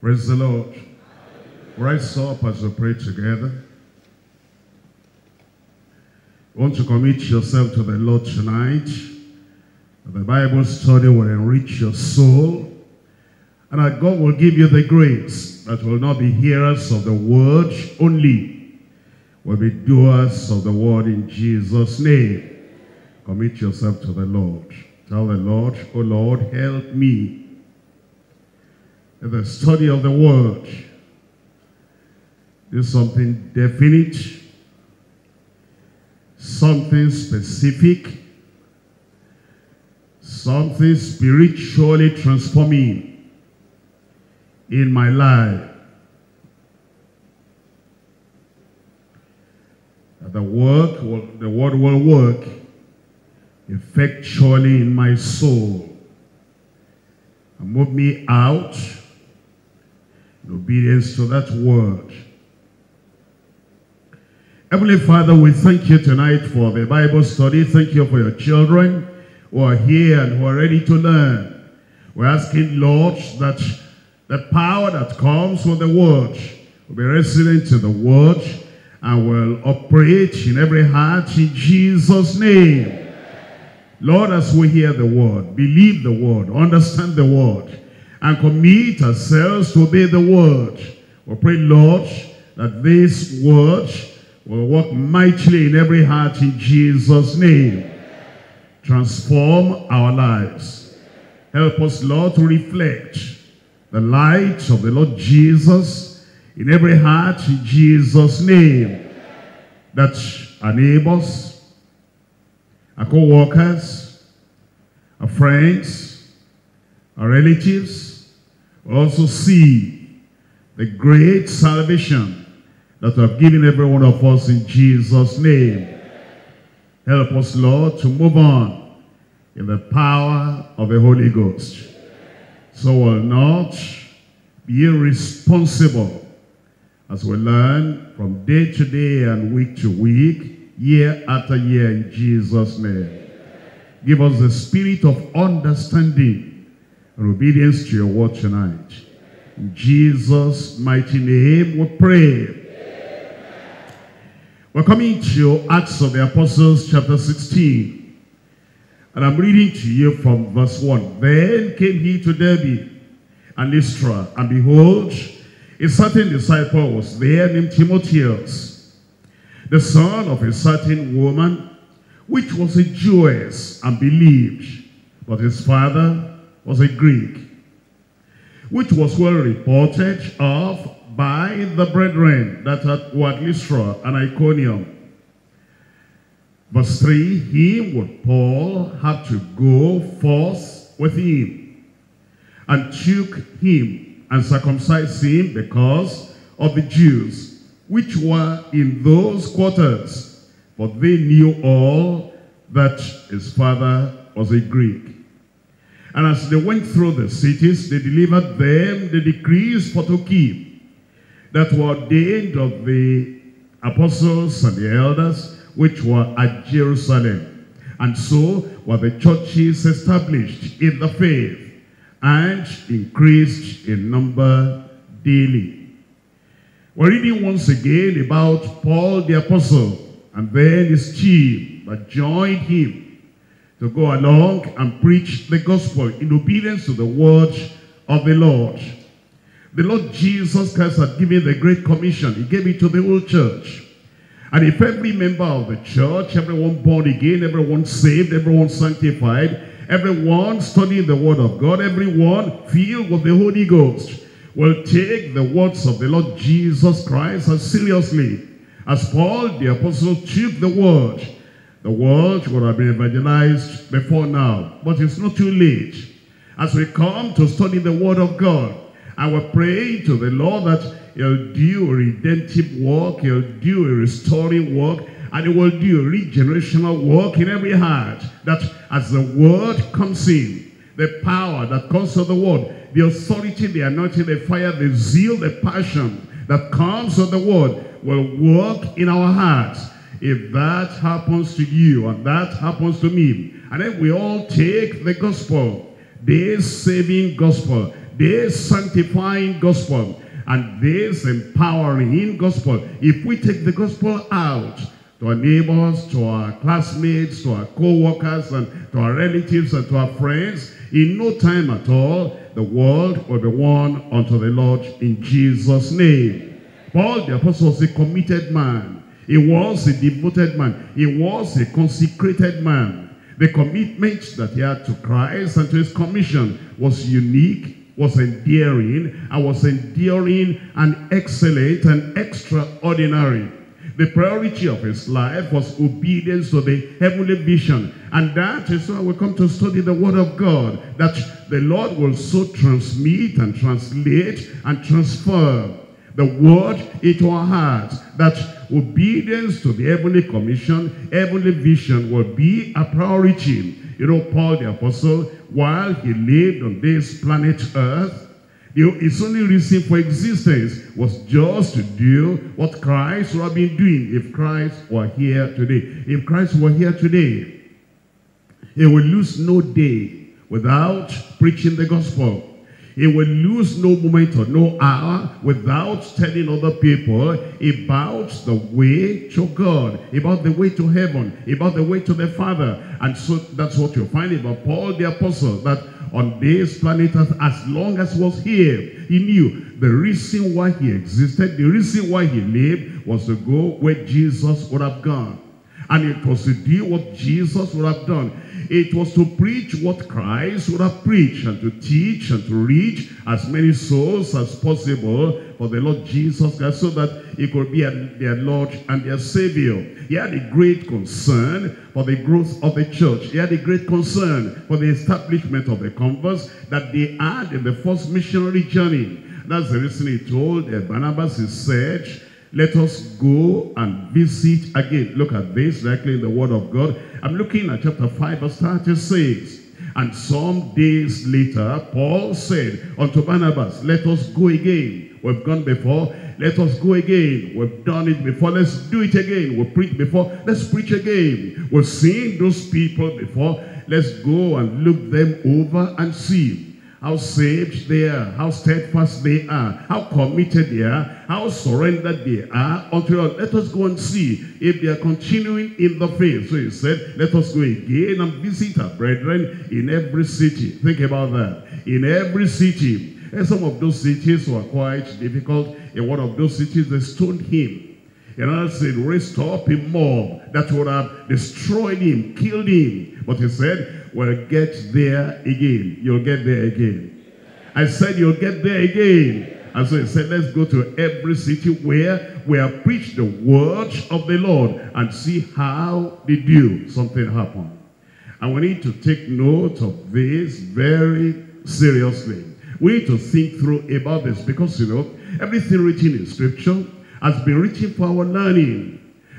Praise the Lord. Rise up as we pray together. Want to commit yourself to the Lord tonight. The Bible study will enrich your soul. And that God will give you the grace that will not be hearers of the word only, will be doers of the word in Jesus' name. Commit yourself to the Lord. Tell the Lord, oh Lord, help me in the study of the word. Do something definite, something specific, something spiritually transforming in my life. That the work, will, the word will work effectually in my soul and move me out obedience to that word. Heavenly Father, we thank you tonight for the Bible study. Thank you for your children who are here and who are ready to learn. We're asking, Lord, that the power that comes with the word will be resident in the word and will operate in every heart in Jesus' name. Lord, as we hear the word, believe the word, understand the word, and commit ourselves to obey the word. We pray, Lord, that this word will work mightily in every heart in Jesus' name. Transform our lives. Help us, Lord, to reflect the light of the Lord Jesus in every heart in Jesus' name. That our neighbors, our co-workers, our friends, our relatives will also see the great salvation that you have given every one of us in Jesus' name. Help us, Lord, to move on in the power of the Holy Ghost. So we'll not be irresponsible as we learn from day to day and week to week, year after year in Jesus' name. Give us the spirit of understanding and obedience to your word tonight. In Jesus' mighty name we pray. We're coming to Acts of the Apostles chapter 16. And I'm reading to you from verse 1. Then came he to Derbe and Lystra, and behold, a certain disciple was there named Timotheus, the son of a certain woman, which was a Jewess and believed, but his father was a Greek, which was well reported of by the brethren that were at Lystra and Iconium. Verse 3, he would Paul have to go forth with him and took him and circumcised him because of the Jews which were in those quarters, for they knew all that his father was a Greek. And as they went through the cities, they delivered them the decrees for to keep that were ordained of the apostles and the elders which were at Jerusalem. And so were the churches established in the faith and increased in number daily. We're reading once again about Paul the apostle and then his team that joined him to go along and preach the gospel in obedience to the word of the Lord. The Lord Jesus Christ had given the Great Commission. He gave it to the whole church. And if every member of the church, everyone born again, everyone saved, everyone sanctified, everyone studying the word of God, everyone filled with the Holy Ghost, will take the words of the Lord Jesus Christ as seriously as Paul the apostle took the word. The world would have been evangelized before now, but it's not too late. As we come to study the word of God, I will pray to the Lord that he'll do a redemptive work, he'll do a restoring work, and he will do a regenerational work in every heart. That as the word comes in, the power that comes from the word, the authority, the anointing, the fire, the zeal, the passion that comes from the word will work in our hearts. If that happens to you and that happens to me, and then we all take the gospel, this saving gospel, this sanctifying gospel and this empowering gospel, if we take the gospel out to our neighbors, to our classmates, to our co-workers, and to our relatives, and to our friends, in no time at all, the world will be won unto the Lord in Jesus' name. Paul the apostle was a committed man. He was a devoted man. He was a consecrated man. The commitment that he had to Christ and to his commission was unique, was endearing, and was enduring and excellent and extraordinary. The priority of his life was obedience to the heavenly vision. And that is why we come to study the word of God. That the Lord will so transmit and translate and transfer the word into our hearts. That obedience to the heavenly commission, heavenly vision will be a priority. You know, Paul the apostle, while he lived on this planet earth, his only reason for existence was just to do what Christ would have been doing if Christ were here today. If Christ were here today, he would lose no day without preaching the gospel. He will lose no moment or no hour without telling other people about the way to God, about the way to heaven, about the way to the Father. And so that's what you find about Paul the Apostle, that on this planet as long as was here. He knew the reason why he existed, the reason why he lived was to go where Jesus would have gone. And it was to do what Jesus would have done. It was to preach what Christ would have preached and to teach and to reach as many souls as possible for the Lord Jesus Christ so that he could be their Lord and their Savior. He had a great concern for the growth of the church. He had a great concern for the establishment of the converts that they had in the first missionary journey. That's the reason he told uh, Barnabas, he said, let us go and visit again. Look at this directly in the word of God. I'm looking at chapter 5 verse 36. And some days later, Paul said unto Barnabas, let us go again. We've gone before. Let us go again. We've done it before. Let's do it again. We preached before. Let's preach again. We've seen those people before. Let's go and look them over and see how saved they are, how steadfast they are, how committed they are, how surrendered they are unto God. Let us go and see if they are continuing in the faith. So he said, let us go again and visit our brethren in every city. Think about that. In every city. And some of those cities were quite difficult. In one of those cities, they stoned him. And I said, raised up a mob that would have destroyed him, killed him. But he said, we'll get there again. You'll get there again. I said you'll get there again. And so he said, let's go to every city where we have preached the word of the Lord and see how they do. Something happen. And we need to take note of this very seriously. We need to think through about this because, you know, everything written in scripture has been written for our learning.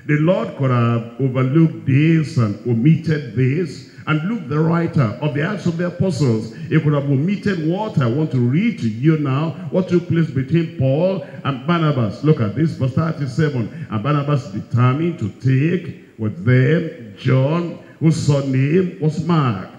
The Lord could have overlooked this and omitted this and Luke, the writer of the Acts of the Apostles, he could have omitted what I want to read to you now, what took place between Paul and Barnabas. Look at this, verse 37. And Barnabas determined to take with them John, whose surname was Mark.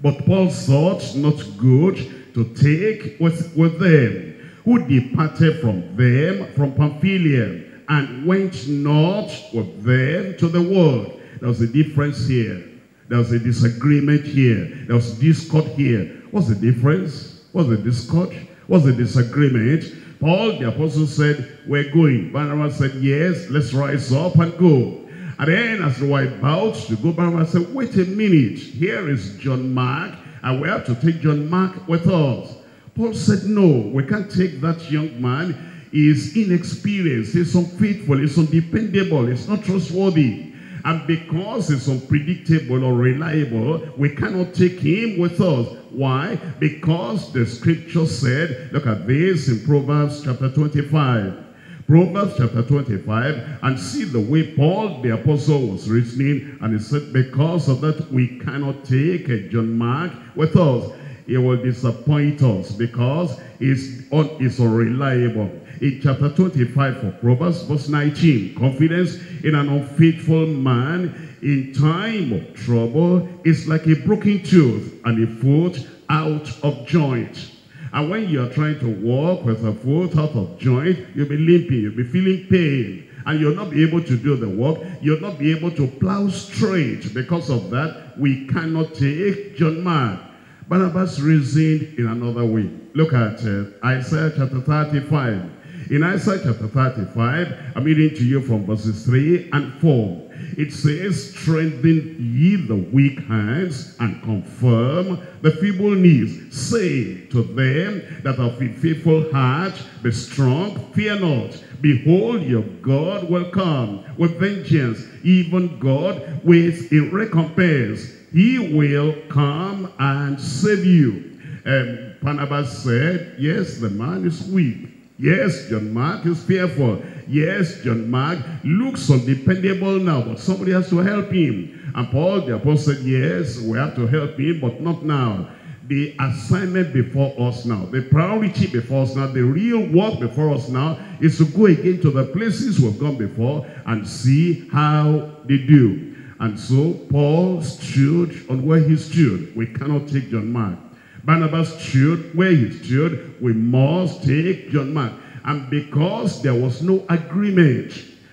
But Paul thought not good to take with, with them, who departed from them from Pamphylia, and went not with them to the world. There's a difference here. There's a disagreement here. There's discord here. What's the difference? What's the discord? What's the disagreement? Paul, the apostle, said, we're going. Barnabas said, yes, let's rise up and go. And then as they were about to go, Barnabas said, wait a minute. Here is John Mark, and we have to take John Mark with us. Paul said, no, we can't take that young man. He's inexperienced, he's unfaithful, he's undependable, he's not trustworthy. And because it's unpredictable or reliable, we cannot take him with us. Why? Because the scripture said, look at this in Proverbs chapter 25. Proverbs chapter 25 and see the way Paul the apostle was reasoning and he said because of that we cannot take John Mark with us. He will disappoint us because he's, un he's unreliable in chapter 25 for Proverbs, verse 19. Confidence in an unfaithful man in time of trouble is like a broken tooth and a foot out of joint. And when you are trying to walk with a foot out of joint, you'll be limping, you'll be feeling pain. And you'll not be able to do the work. You'll not be able to plow straight. Because of that, we cannot take John Mark. Barnabas reasoned in another way. Look at uh, Isaiah chapter 35. In Isaiah chapter 35, I'm reading to you from verses 3 and 4. It says, strengthen ye the weak hands and confirm the feeble knees. Say to them that have a faithful heart, be strong, fear not. Behold, your God will come with vengeance, even God with a recompense. He will come and save you. And Barnabas said, yes, the man is weak. Yes, John Mark is fearful. Yes, John Mark looks undependable now, but somebody has to help him. And Paul the apostle said, yes, we have to help him, but not now. The assignment before us now, the priority before us now, the real work before us now is to go again to the places we've gone before and see how they do. And so Paul stood on where he stood. We cannot take John Mark. Barnabas stood where he stood. We must take John Mark. And because there was no agreement,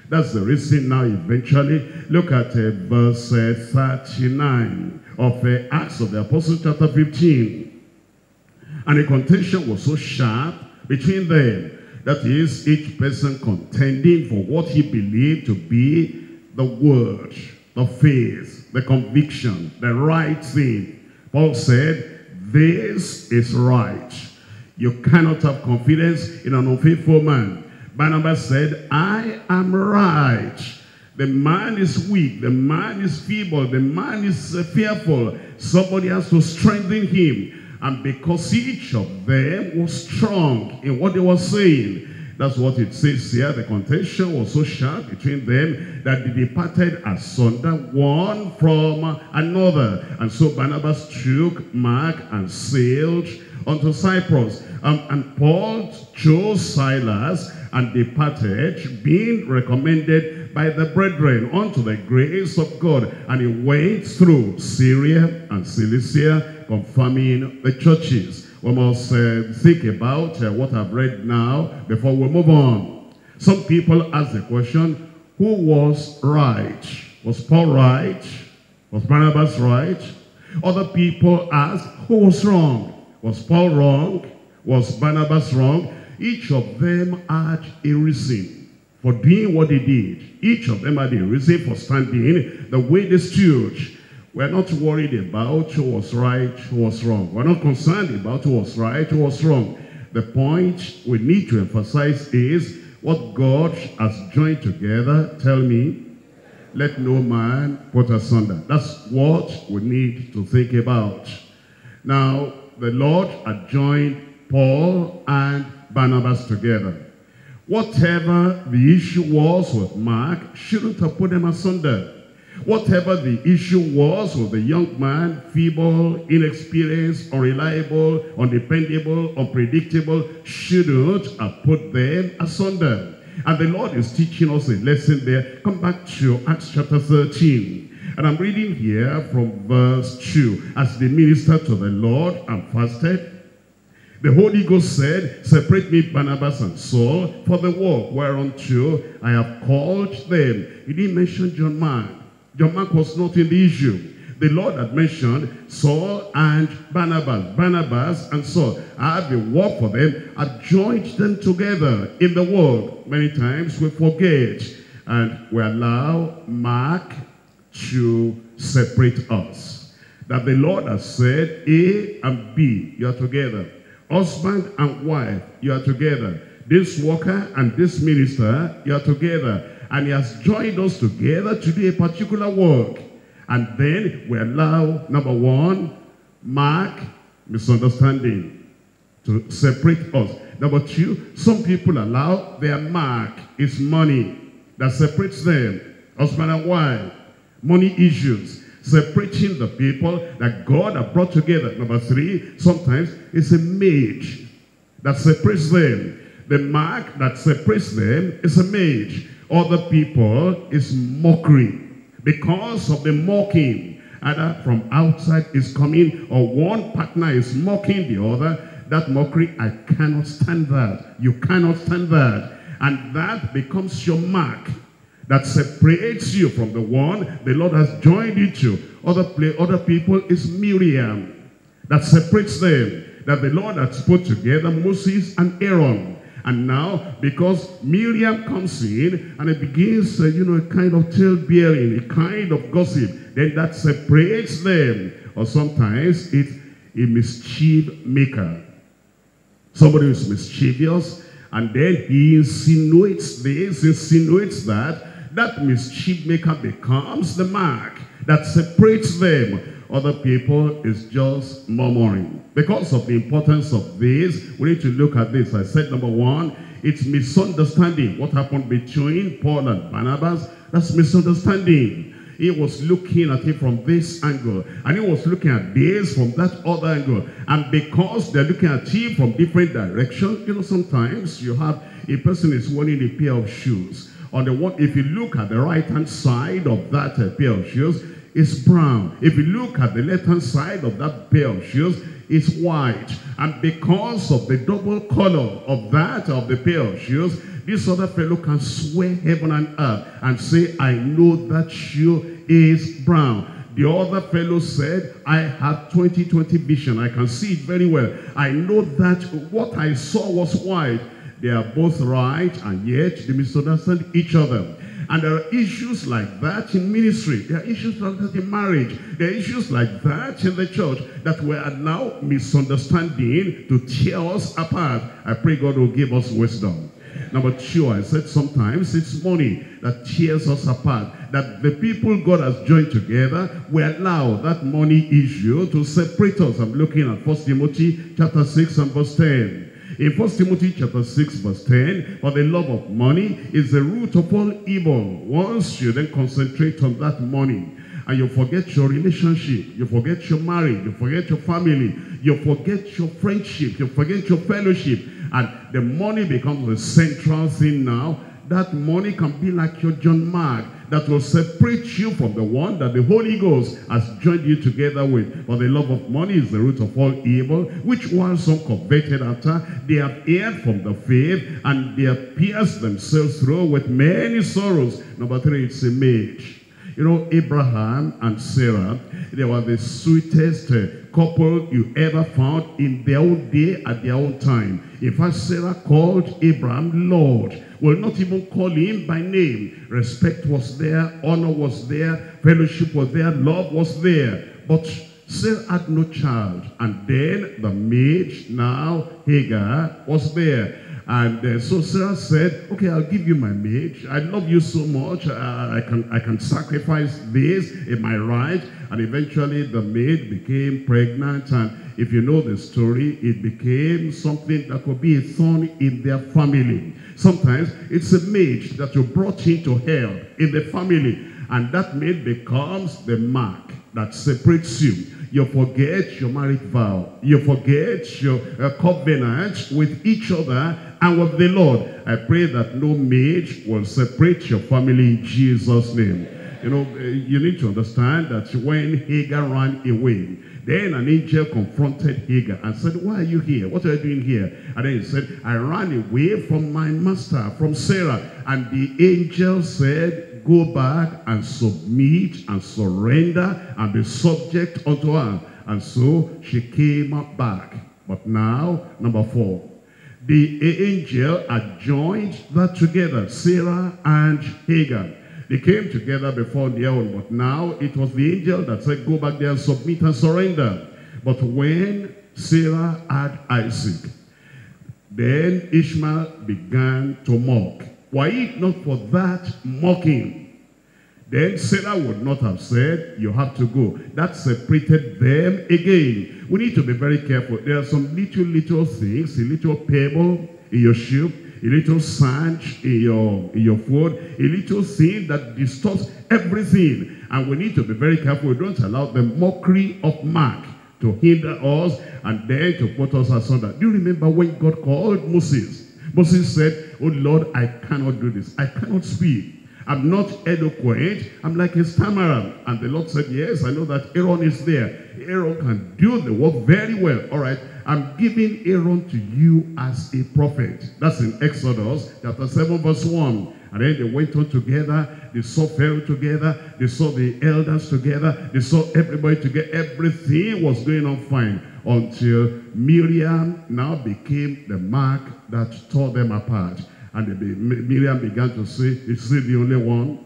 that's the reason now eventually, look at uh, verse uh, 39 of uh, Acts of the Apostles chapter 15. And the contention was so sharp between them, that is, each person contending for what he believed to be the word, the faith, the conviction, the right thing. Paul said, this is right. You cannot have confidence in an unfaithful man. Barnabas said, I am right. The man is weak. The man is feeble. The man is uh, fearful. Somebody has to strengthen him. And because each of them was strong in what they were saying, that's what it says here. The contention was so sharp between them that they departed asunder one from another. And so Barnabas took Mark and sailed unto Cyprus. Um, and Paul chose Silas and departed, being recommended by the brethren unto the grace of God. And he went through Syria and Cilicia, confirming the churches. We must uh, think about uh, what I've read now before we move on. Some people ask the question, who was right? Was Paul right? Was Barnabas right? Other people ask, who was wrong? Was Paul wrong? Was Barnabas wrong? Each of them had a reason for doing what they did. Each of them had a reason for standing the way they stood. We're not worried about who was right, who was wrong. We're not concerned about who was right, who was wrong. The point we need to emphasize is what God has joined together, tell me, let no man put asunder. That's what we need to think about. Now, the Lord had joined Paul and Barnabas together. Whatever the issue was with Mark shouldn't have put them asunder. Whatever the issue was with the young man, feeble, inexperienced, unreliable, undependable, unpredictable, shouldn't have put them asunder. And the Lord is teaching us a lesson there. Come back to Acts chapter 13. And I'm reading here from verse 2. As they ministered to the Lord and fasted, the Holy Ghost said, Separate me, Barnabas and Saul, for the work whereunto I have called them. He didn't mention John Mark. John Mark was not in the issue. The Lord had mentioned Saul and Barnabas. Barnabas and Saul. I have a work for them. I joined them together in the work. Many times we forget and we allow Mark to separate us. That the Lord has said, A and B, you are together. Husband and wife, you are together. This worker and this minister, you are together. And he has joined us together to do a particular work. And then we allow, number one, mark misunderstanding to separate us. Number two, some people allow their mark is money that separates them. Husband and wife, money issues, separating the people that God has brought together. Number three, sometimes it's a mage that separates them. The mark that separates them is a mage. Other people is mockery. Because of the mocking, either from outside is coming or one partner is mocking the other, that mockery, I cannot stand that. You cannot stand that. And that becomes your mark that separates you from the one the Lord has joined you to. Other, play, other people is Miriam that separates them. That the Lord has put together Moses and Aaron. And now, because Miriam comes in and it begins, uh, you know, a kind of tale-bearing, a kind of gossip, then that separates them. Or sometimes it's a mischief maker. Somebody who is mischievous, and then he insinuates this, insinuates that. That mischief maker becomes the mark that separates them. Other people is just murmuring. Because of the importance of this, we need to look at this. I said number one, it's misunderstanding. What happened between Paul and Barnabas? That's misunderstanding. He was looking at it from this angle. And he was looking at this from that other angle. And because they're looking at it from different directions, you know, sometimes you have a person is wearing a pair of shoes. On the one, if you look at the right-hand side of that uh, pair of shoes, it's brown. If you look at the left-hand side of that pair of shoes, it's white. And because of the double color of that, of the pair of shoes, this other fellow can swear heaven and earth and say, I know that shoe is brown. The other fellow said, I have 2020 vision. I can see it very well. I know that what I saw was white. They are both right, and yet they misunderstand each other. And there are issues like that in ministry. There are issues like that in marriage. There are issues like that in the church that we are now misunderstanding to tear us apart. I pray God will give us wisdom. Number two, I said sometimes it's money that tears us apart. That the people God has joined together, we allow that money issue to separate us. I'm looking at 1 Timothy chapter 6 and verse 10. In 1 Timothy chapter 6 verse 10, for the love of money is the root of all evil. Once you then concentrate on that money, and you forget your relationship, you forget your marriage, you forget your family, you forget your friendship, you forget your fellowship, and the money becomes the central thing now, that money can be like your John Mark that will separate you from the one that the Holy Ghost has joined you together with. For the love of money is the root of all evil, which while some coveted after, they have erred from the faith, and they have pierced themselves through with many sorrows. Number three, it's a. You know, Abraham and Sarah, they were the sweetest uh, couple you ever found in their own day at their own time. In fact, Sarah called Abraham Lord. Will not even call him by name. Respect was there, honor was there, fellowship was there, love was there. But Sarah had no child. And then the maid, now Hagar, was there. And uh, so Sarah said, okay, I'll give you my maid. I love you so much. Uh, I, can, I can sacrifice this. Am I right? And eventually the maid became pregnant. And if you know the story, it became something that could be a thorn in their family. Sometimes it's a maid that you brought into hell in the family. And that maid becomes the mark that separates you. You forget your marriage vow. You forget your uh, covenant with each other and with the Lord. I pray that no maid will separate your family in Jesus' name. You know, uh, you need to understand that when Hagar ran away, then an angel confronted Hagar and said, why are you here? What are you doing here? And then he said, I ran away from my master, from Sarah. And the angel said, go back and submit and surrender and be subject unto her. And so she came back. But now, number four, the angel had joined that together, Sarah and Hagar. They came together before the own, but now it was the angel that said, go back there and submit and surrender. But when Sarah had Isaac, then Ishmael began to mock. Were it not for that mocking, then Sarah would not have said, you have to go. That separated them again. We need to be very careful. There are some little, little things, a little pebble in your shoe, a little sand in your, in your food, a little thing that distorts everything. And we need to be very careful. We don't allow the mockery of Mark to hinder us and then to put us asunder. Do you remember when God called Moses? Moses said, oh Lord, I cannot do this. I cannot speak. I'm not eloquent. I'm like a stammerer. And the Lord said, yes, I know that Aaron is there. Aaron can do the work very well. All right. I'm giving Aaron to you as a prophet. That's in Exodus chapter 7 verse 1. And then they went on together. They saw Pharaoh together. They saw the elders together. They saw everybody together. Everything was going on fine until Miriam now became the mark that tore them apart. And be, Miriam began to say, is he the only one?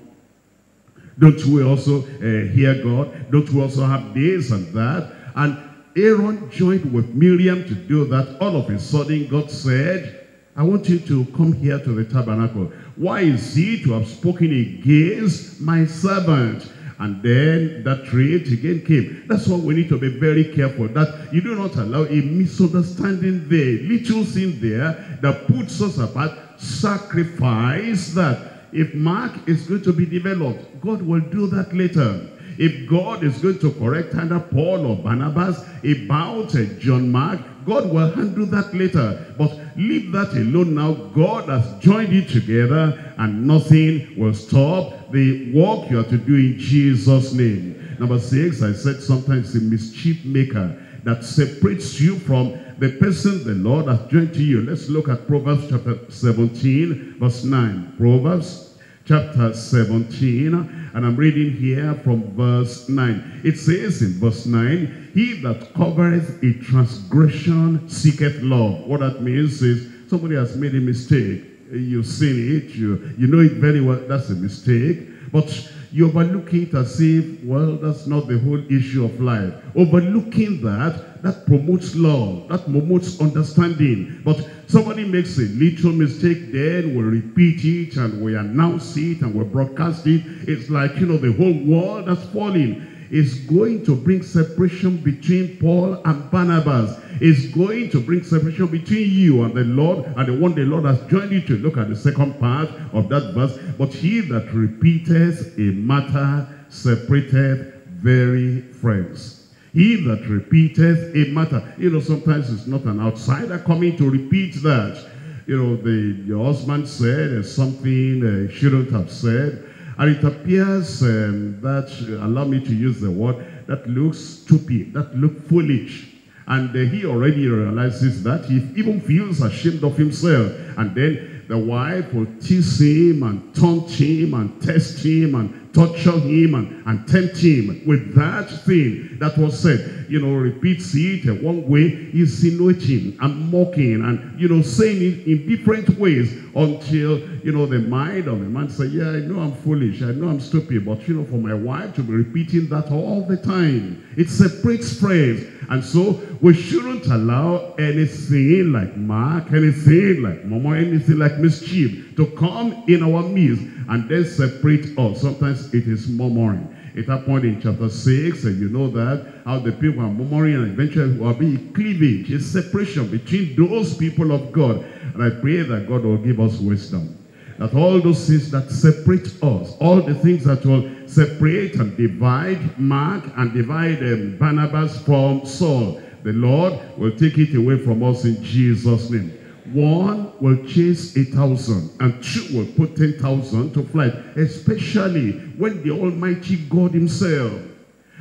Don't we also uh, hear God? Don't we also have this and that? And Aaron joined with Miriam to do that. All of a sudden, God said, I want you to come here to the tabernacle. Why is he to have spoken against my servant? And then that trait again came. That's why we need to be very careful that you do not allow a misunderstanding there, little sin there that puts us apart. Sacrifice that. If Mark is going to be developed, God will do that later. If God is going to correct either Paul or Barnabas about John Mark, God will handle that later. But leave that alone now. God has joined it together and nothing will stop the work you are to do in Jesus' name. Number six, I said sometimes a mischief maker that separates you from the person the Lord has joined to you. Let's look at Proverbs chapter 17, verse 9. Proverbs chapter 17, and I'm reading here from verse 9. It says in verse 9, He that covereth a transgression seeketh love. What that means is somebody has made a mistake. You've seen it, you, you know it very well, that's a mistake. But you overlook it as if, well, that's not the whole issue of life. Overlooking that, that promotes love, that promotes understanding. But somebody makes a little mistake, then we repeat it and we announce it and we broadcast it. It's like, you know, the whole world has fallen is going to bring separation between Paul and Barnabas. Is going to bring separation between you and the Lord and the one the Lord has joined you to. Look at the second part of that verse. But he that repeateth a matter separated very friends. He that repeateth a matter. You know, sometimes it's not an outsider coming to repeat that. You know, the your husband said something uh, shouldn't have said and it appears um, that, allow me to use the word, that looks stupid, that looks foolish. And uh, he already realizes that. He even feels ashamed of himself. And then the wife will tease him and taunt him and test him and torture him and, and tempt him with that thing that was said. You know, repeats it one way, insinuating and mocking and, you know, saying it in different ways until, you know, the mind of the man say, yeah, I know I'm foolish, I know I'm stupid, but, you know, for my wife to be repeating that all the time, it separates friends. And so we shouldn't allow anything like Mark, anything like Mama, anything like mischief to come in our midst and then separate us. Sometimes it is murmuring. It happened in chapter 6, and you know that, how the people are murmuring and eventually will be cleavage, a separation between those people of God. And I pray that God will give us wisdom. That all those things that separate us, all the things that will separate and divide Mark and divide um, Barnabas from Saul, the Lord will take it away from us in Jesus' name. One will chase a thousand, and two will put ten thousand to flight, especially when the Almighty God himself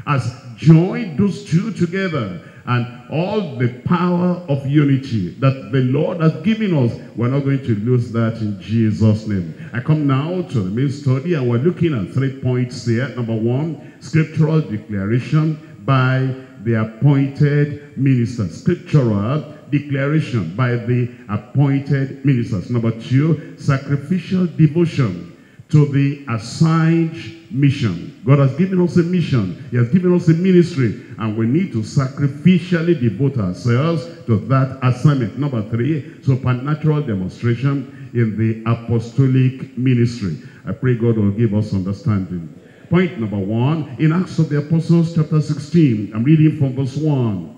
has joined those two together and all the power of unity that the Lord has given us, we're not going to lose that in Jesus' name. I come now to the main study, and we're looking at three points here. Number one, scriptural declaration by the appointed minister. Scriptural declaration by the appointed ministers. Number two, sacrificial devotion to the assigned mission. God has given us a mission. He has given us a ministry. And we need to sacrificially devote ourselves to that assignment. Number three, supernatural demonstration in the apostolic ministry. I pray God will give us understanding. Point number one, in Acts of the Apostles chapter 16, I'm reading from verse 1.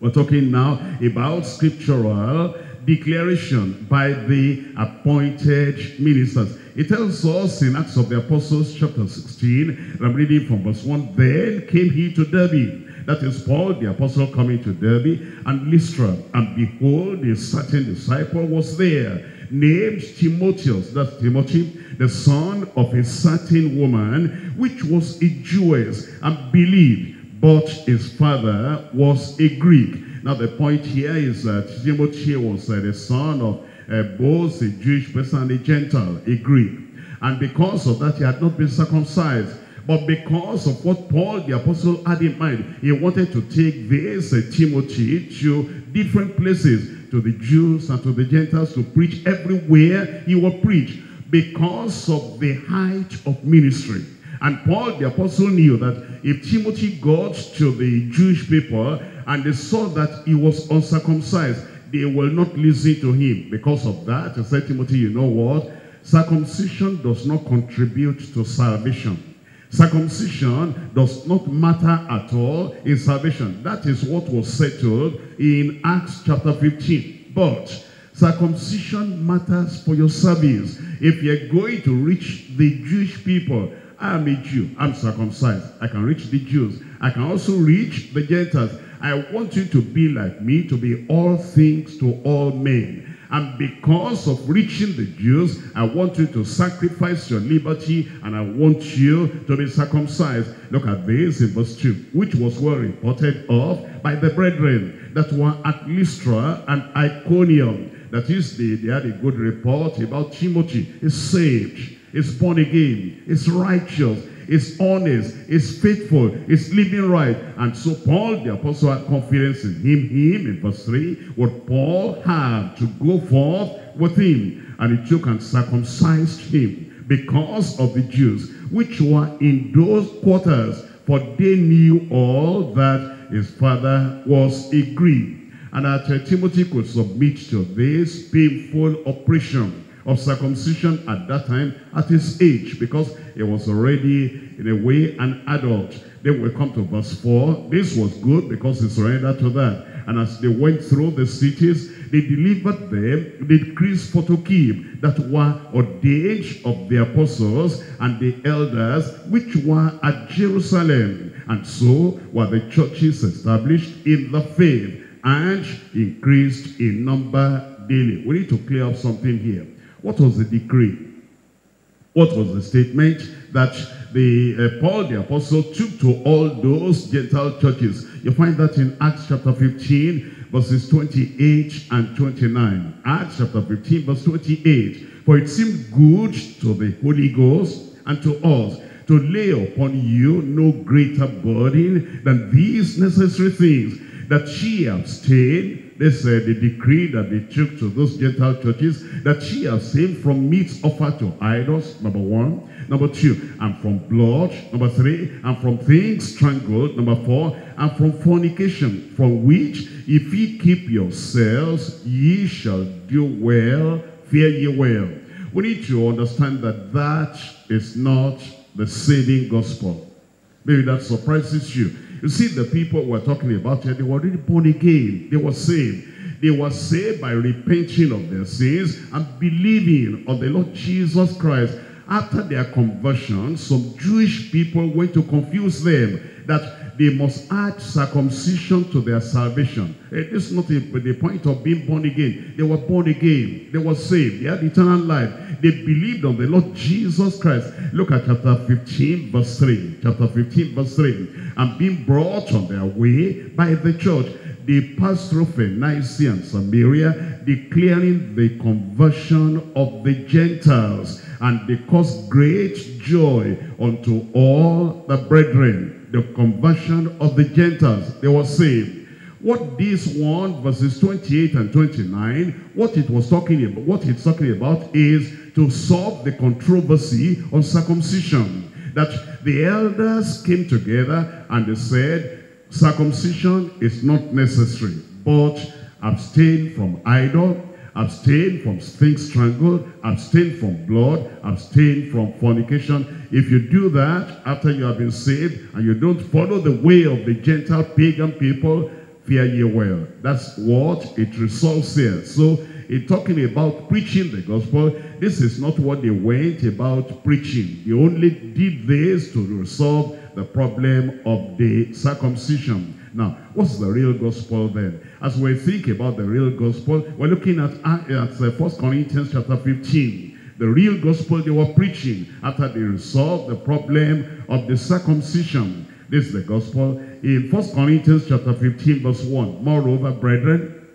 We're talking now about scriptural declaration by the appointed ministers. It tells us in Acts of the Apostles chapter 16, I'm reading from verse 1, Then came he to Derbe. That is Paul, the apostle, coming to Derbe and Lystra. And behold, a certain disciple was there, named Timotheus, that's Timothy, the son of a certain woman, which was a Jewess, and believed but his father was a Greek. Now the point here is that Timothy was uh, the son of uh, both a Jewish person and a Gentile, a Greek. And because of that, he had not been circumcised. But because of what Paul the apostle had in mind, he wanted to take this uh, Timothy to different places, to the Jews and to the Gentiles, to preach everywhere he will preach because of the height of ministry. And Paul the apostle knew that if Timothy got to the Jewish people and they saw that he was uncircumcised, they will not listen to him. Because of that, he said, Timothy, you know what? Circumcision does not contribute to salvation. Circumcision does not matter at all in salvation. That is what was settled in Acts chapter 15. But circumcision matters for your service. If you're going to reach the Jewish people, I am a Jew. I'm circumcised. I can reach the Jews. I can also reach the Gentiles. I want you to be like me, to be all things to all men. And because of reaching the Jews, I want you to sacrifice your liberty and I want you to be circumcised. Look at this in verse 2, which was well reported of by the brethren that were at Lystra and Iconium. That is, they, they had a good report about Timothy. He's saved, he's born again, he's righteous, is honest, is faithful, is living right. And so Paul, the apostle, had confidence in him. Him, in verse 3, what Paul had to go forth with him. And he took and circumcised him because of the Jews, which were in those quarters, for they knew all that his father was a Greek. And that Timothy could submit to this painful operation of circumcision at that time at his age because he was already in a way an adult. Then we come to verse 4. This was good because he surrendered to that. And as they went through the cities, they delivered them the decrees for to keep that were ordained of the apostles and the elders which were at Jerusalem. And so were the churches established in the faith and increased in number daily. We need to clear up something here. What was the decree? What was the statement that the uh, Paul the apostle took to all those Gentile churches? You find that in Acts chapter 15 verses 28 and 29. Acts chapter 15 verse 28. For it seemed good to the Holy Ghost and to us to lay upon you no greater burden than these necessary things, that ye abstain this uh, the decree that they took to those Gentile churches that she has abstained from meats offered to idols, number one. Number two, and from blood. Number three, and from things strangled. Number four, and from fornication, from which if ye keep yourselves, ye shall do well, fear ye well. We need to understand that that is not the saving gospel. Maybe that surprises you. You see, the people we're talking about here, they were already born again. They were saved. They were saved by repenting of their sins and believing on the Lord Jesus Christ. After their conversion, some Jewish people went to confuse them that they must add circumcision to their salvation. Eh, it is not the point of being born again. They were born again. They were saved. They had eternal life. They believed on the Lord Jesus Christ. Look at chapter 15 verse 3. Chapter 15 verse 3. And being brought on their way by the church, they passed through Phoenicia and Samaria, declaring the conversion of the Gentiles. And they caused great joy unto all the brethren the conversion of the Gentiles. They were saved. What this one, verses 28 and 29, what it was talking about, what it's talking about is to solve the controversy on circumcision. That the elders came together and they said, circumcision is not necessary, but abstain from idol, abstain from things strangled, abstain from blood, abstain from fornication. If you do that after you have been saved and you don't follow the way of the Gentile pagan people, fear ye well. That's what it resolves here. So in talking about preaching the gospel, this is not what they went about preaching. They only did this to resolve the problem of the circumcision. Now, what's the real gospel then? As we think about the real gospel, we're looking at, at 1 uh, Corinthians chapter 15. The real gospel they were preaching after they resolved the problem of the circumcision. This is the gospel. In 1 Corinthians chapter 15 verse 1. Moreover, brethren,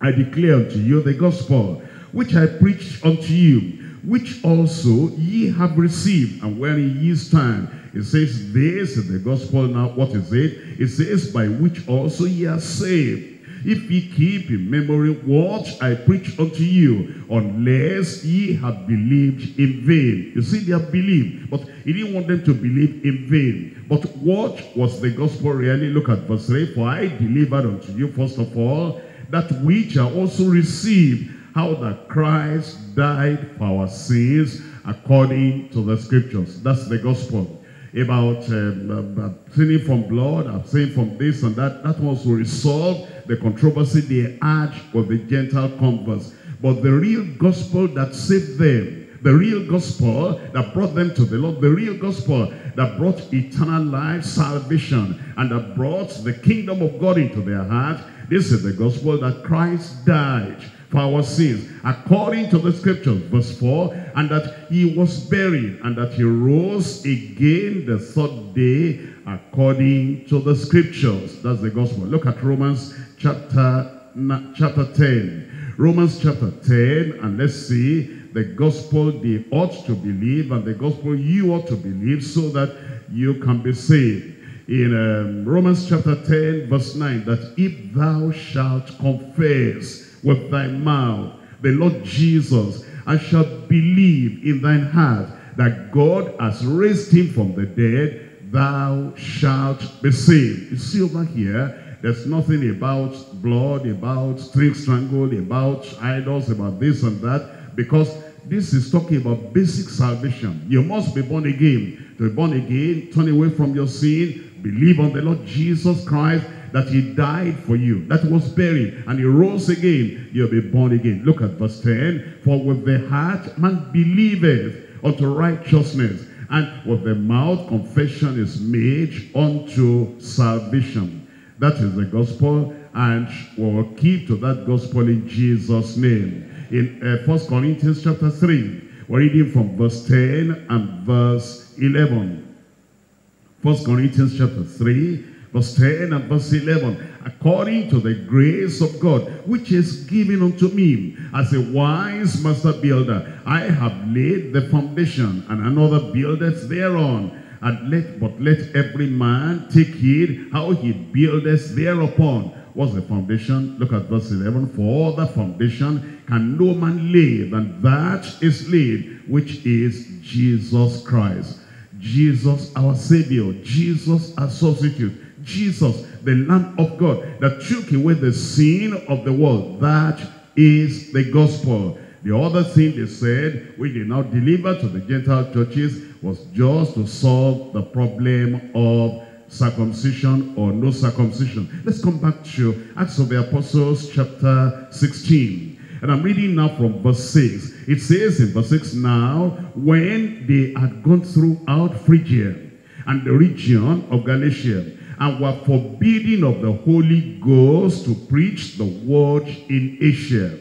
I declare unto you the gospel, which I preached unto you, which also ye have received, and wherein ye stand. It says, this is the gospel now. What is it? It says, by which also ye are saved if ye keep in memory what I preach unto you, unless ye have believed in vain. You see, they have believed, but he didn't want them to believe in vain. But what was the gospel really? Look at verse 3. For I delivered unto you, first of all, that which I also received, how that Christ died for our sins according to the scriptures. That's the gospel. About um, sinning from blood, abstaining from this and that. That was to resolve the controversy they had with the Gentile converts. But the real gospel that saved them, the real gospel that brought them to the Lord, the real gospel that brought eternal life, salvation, and that brought the kingdom of God into their heart, this is the gospel that Christ died for our sins, according to the scriptures, verse 4, and that he was buried, and that he rose again the third day, according to the scriptures. That's the gospel. Look at Romans chapter, chapter 10. Romans chapter 10, and let's see the gospel they ought to believe and the gospel you ought to believe so that you can be saved. In um, Romans chapter 10, verse 9, that if thou shalt confess with thy mouth the Lord Jesus, and shalt believe in thine heart that God has raised him from the dead, thou shalt be saved. You see over here, there's nothing about blood, about string strangled, about idols, about this and that, because this is talking about basic salvation. You must be born again. To be born again, turn away from your sin, believe on the Lord Jesus Christ, that he died for you, that was buried, and he rose again. You'll be born again. Look at verse 10. For with the heart man believeth unto righteousness, and with the mouth confession is made unto salvation. That is the gospel, and we will keep to that gospel in Jesus' name. In uh, 1 Corinthians chapter 3, we're reading from verse 10 and verse 11. 1 Corinthians chapter 3, verse 10 and verse 11. According to the grace of God, which is given unto me as a wise master builder, I have laid the foundation, and another buildeth thereon. And let, but let every man take heed how he buildeth thereupon. What's the foundation? Look at verse 11. For the foundation can no man lay than that is laid, which is Jesus Christ. Jesus our Savior. Jesus our substitute. Jesus, the Lamb of God that took away the sin of the world. That is the gospel. The other thing they said, which they now deliver to the Gentile churches, was just to solve the problem of circumcision or no circumcision. Let's come back to Acts of the Apostles chapter 16. And I'm reading now from verse 6. It says in verse 6, Now when they had gone throughout Phrygia and the region of Galatia, and were forbidden of the Holy Ghost to preach the word in Asia.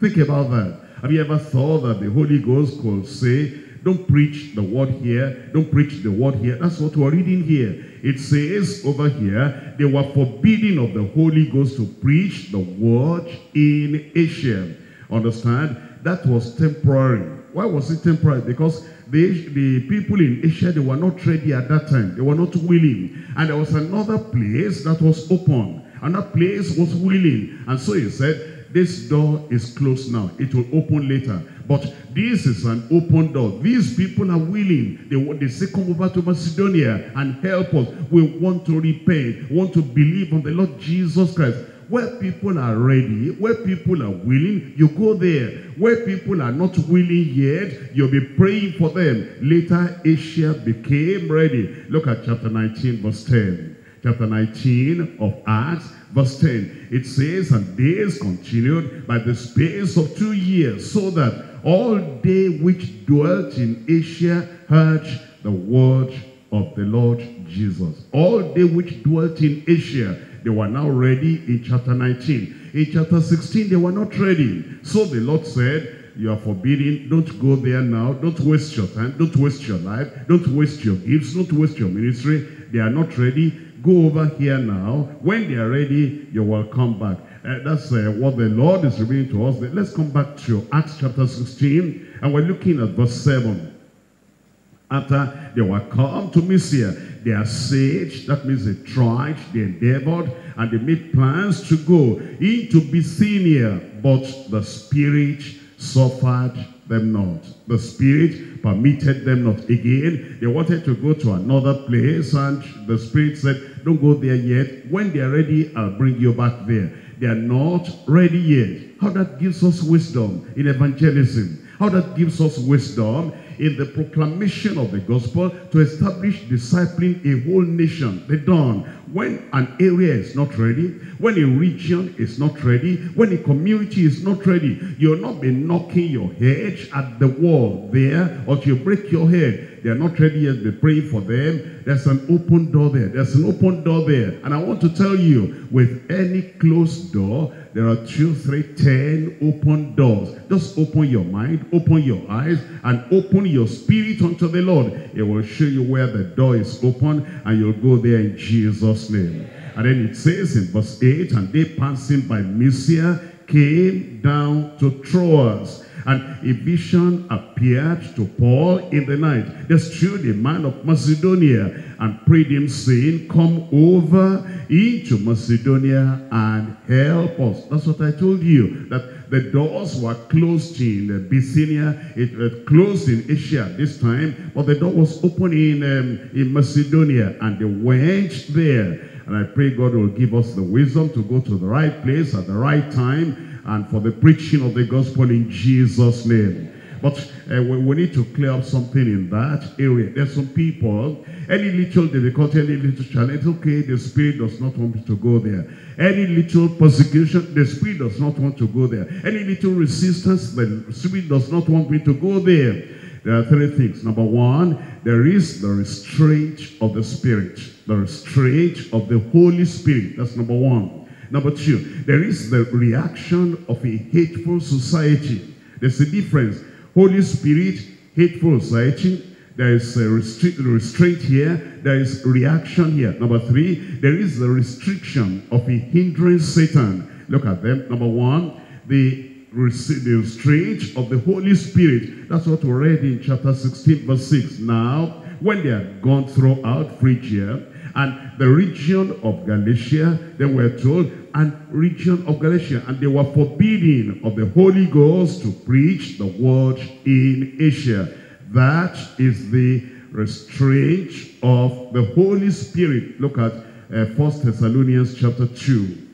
Think about that. Have you ever thought that the Holy Ghost could say, don't preach the word here, don't preach the word here. That's what we're reading here. It says over here, they were forbidden of the Holy Ghost to preach the word in Asia. Understand? That was temporary. Why was it temporary? Because the, the people in Asia, they were not ready at that time. They were not willing. And there was another place that was open. And that place was willing. And so he said, this door is closed now. It will open later. But this is an open door. These people are willing. They, they say, come over to Macedonia and help us. We want to repent. We want to believe on the Lord Jesus Christ. Where people are ready, where people are willing, you go there. Where people are not willing yet, you'll be praying for them. Later, Asia became ready. Look at chapter 19, verse 10 chapter 19 of Acts, verse 10. It says, And days continued by the space of two years, so that all they which dwelt in Asia heard the word of the Lord Jesus. All they which dwelt in Asia, they were now ready in chapter 19. In chapter 16, they were not ready. So the Lord said, you are forbidden. Don't go there now. Don't waste your time. Don't waste your life. Don't waste your gifts. Don't waste your ministry. They are not ready. Go over here now. When they are ready, you will come back. Uh, that's uh, what the Lord is revealing to us. Let's come back to Acts chapter 16. And we're looking at verse 7. After they were come to Mysia, they assaged, that means they tried, they endeavored, and they made plans to go into Bithynia, but the Spirit suffered them not. The Spirit permitted them not. Again, they wanted to go to another place, and the Spirit said, don't go there yet. When they are ready, I'll bring you back there. They are not ready yet. How that gives us wisdom in evangelism. How that gives us wisdom in the proclamation of the gospel to establish discipling a whole nation. The dawn, when an area is not ready, when a region is not ready, when a community is not ready, you'll not be knocking your head at the wall there or you break your head. They are not ready yet. Be praying for them. There's an open door there. There's an open door there. And I want to tell you, with any closed door, there are two, three, ten open doors. Just open your mind, open your eyes, and open your spirit unto the Lord. It will show you where the door is open, and you'll go there in Jesus' name. And then it says in verse 8, And they passing by Mysia came down to Troas. And a vision appeared to Paul in the night. There stood a man of Macedonia and prayed him, saying, Come over into Macedonia and help us. That's what I told you, that the doors were closed in Bithynia. It was closed in Asia this time, but the door was open in, um, in Macedonia, and they went there. And I pray God will give us the wisdom to go to the right place at the right time and for the preaching of the gospel in Jesus' name. But uh, we, we, need to clear up something in that area. There's some people, any little difficulty, any little challenge, okay, the Spirit does not want me to go there. Any little persecution, the Spirit does not want to go there. Any little resistance, the Spirit does not want me to go there. There are three things. Number one, there is the restraint of the Spirit. The restraint of the Holy Spirit. That's number one. Number two, there is the reaction of a hateful society. There's a difference. Holy Spirit, hateful society. There is a restraint here. There is reaction here. Number three, there is the restriction of a hindering Satan. Look at them. Number one, the the restraint of the Holy Spirit. That's what we read in chapter 16, verse 6. Now, when they had gone throughout Phrygia and the region of Galatia, they were told, and region of Galatia, and they were forbidden of the Holy Ghost to preach the word in Asia. That is the restraint of the Holy Spirit. Look at uh, 1 Thessalonians chapter 2.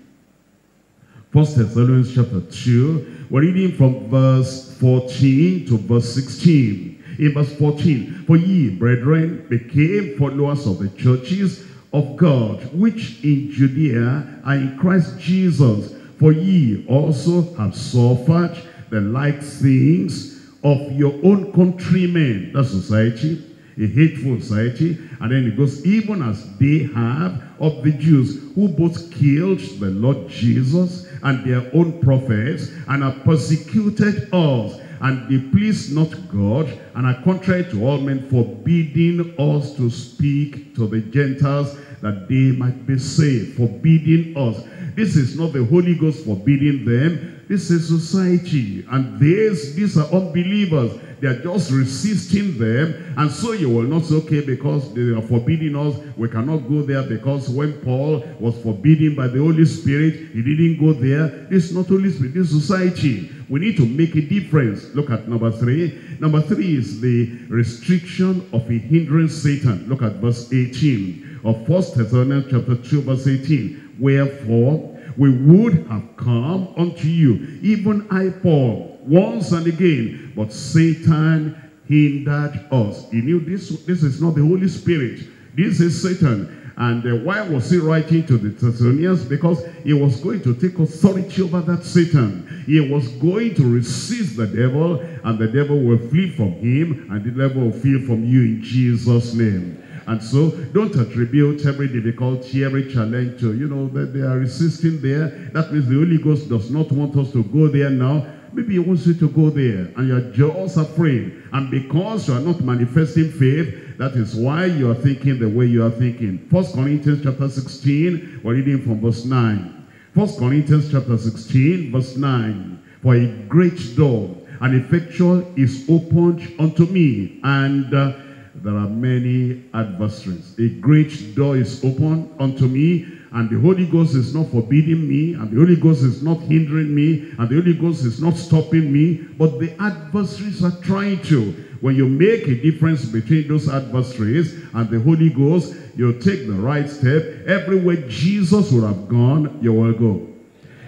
1 Thessalonians chapter 2, we're reading from verse 14 to verse 16. In verse 14, For ye, brethren, became followers of the churches of God, which in Judea are in Christ Jesus. For ye also have suffered the like things of your own countrymen, that society, a hateful society. And then it goes, even as they have of the Jews, who both killed the Lord Jesus and their own prophets, and have persecuted us and they please not God, and are contrary to all men, forbidding us to speak to the Gentiles that they might be saved, forbidding us. This is not the Holy Ghost forbidding them. This is society. And this, these are unbelievers. They are just resisting them. And so you will not say, okay, because they are forbidding us, we cannot go there because when Paul was forbidden by the Holy Spirit, he didn't go there. This is not Holy Spirit, this is society. We need to make a difference. Look at number three. Number three is the restriction of a hindering Satan. Look at verse 18 of 1 Thessalonians chapter 2 verse 18. Wherefore we would have come unto you, even I Paul, once and again. But Satan hindered us. He knew this, this is not the Holy Spirit. This is Satan. And uh, why was he writing to the Thessalonians? Because he was going to take authority over that Satan. He was going to resist the devil, and the devil will flee from him, and the devil will flee from you in Jesus' name. And so don't attribute every difficulty, every challenge to, you know, that they are resisting there. That means the Holy Ghost does not want us to go there now. Maybe he wants you to go there and you're just afraid. And because you are not manifesting faith, that is why you are thinking the way you are thinking. First Corinthians chapter 16, we're reading from verse 9. First Corinthians chapter 16, verse 9. For a great door and effectual is opened unto me, and uh, there are many adversaries. A great door is open unto me, and the Holy Ghost is not forbidding me, and the Holy Ghost is not hindering me, and the Holy Ghost is not stopping me, but the adversaries are trying to. When you make a difference between those adversaries and the Holy Ghost, you take the right step. Everywhere Jesus would have gone, you will go.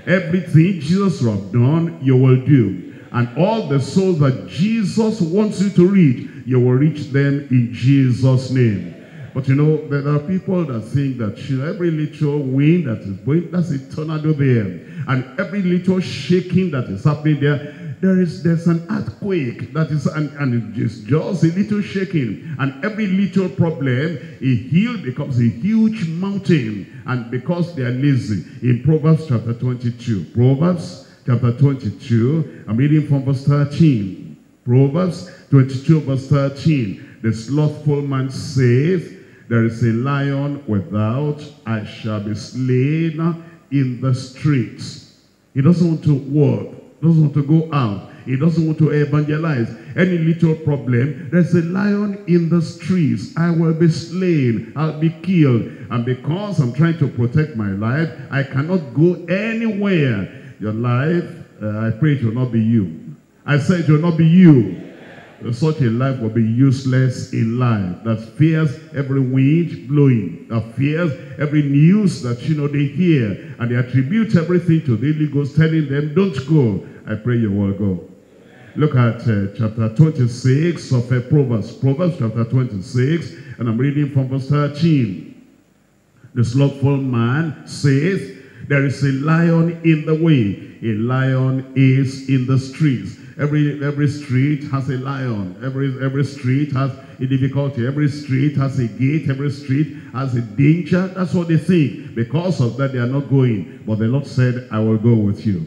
Everything Jesus would have done, you will do. And all the souls that Jesus wants you to reach, you will reach them in Jesus' name. But you know, there are people that think that every little wind that is blowing, that's a tornado there. And every little shaking that is happening there, there is there's an earthquake that is and, and it's just a little shaking and every little problem a hill becomes a huge mountain and because they are lazy in proverbs chapter 22 proverbs chapter 22 i'm reading from verse 13 proverbs 22 verse 13 the slothful man says there is a lion without i shall be slain in the streets he doesn't want to work doesn't want to go out. He doesn't want to evangelize. Any little problem, there's a lion in the streets. I will be slain. I'll be killed. And because I'm trying to protect my life, I cannot go anywhere. Your life, uh, I pray it will not be you. I said it will not be you. Such a life will be useless in life that fears every wind blowing. That fears every news that you know they hear. And they attribute everything to the Holy Ghost telling them don't go. I pray you will go look at uh, chapter 26 of uh, Proverbs. Proverbs chapter 26 and I'm reading from verse 13 the slothful man says there is a lion in the way. A lion is in the streets Every, every street has a lion. Every, every street has a difficulty. Every street has a gate. Every street has a danger. That's what they think. Because of that, they are not going. But the Lord said, I will go with you.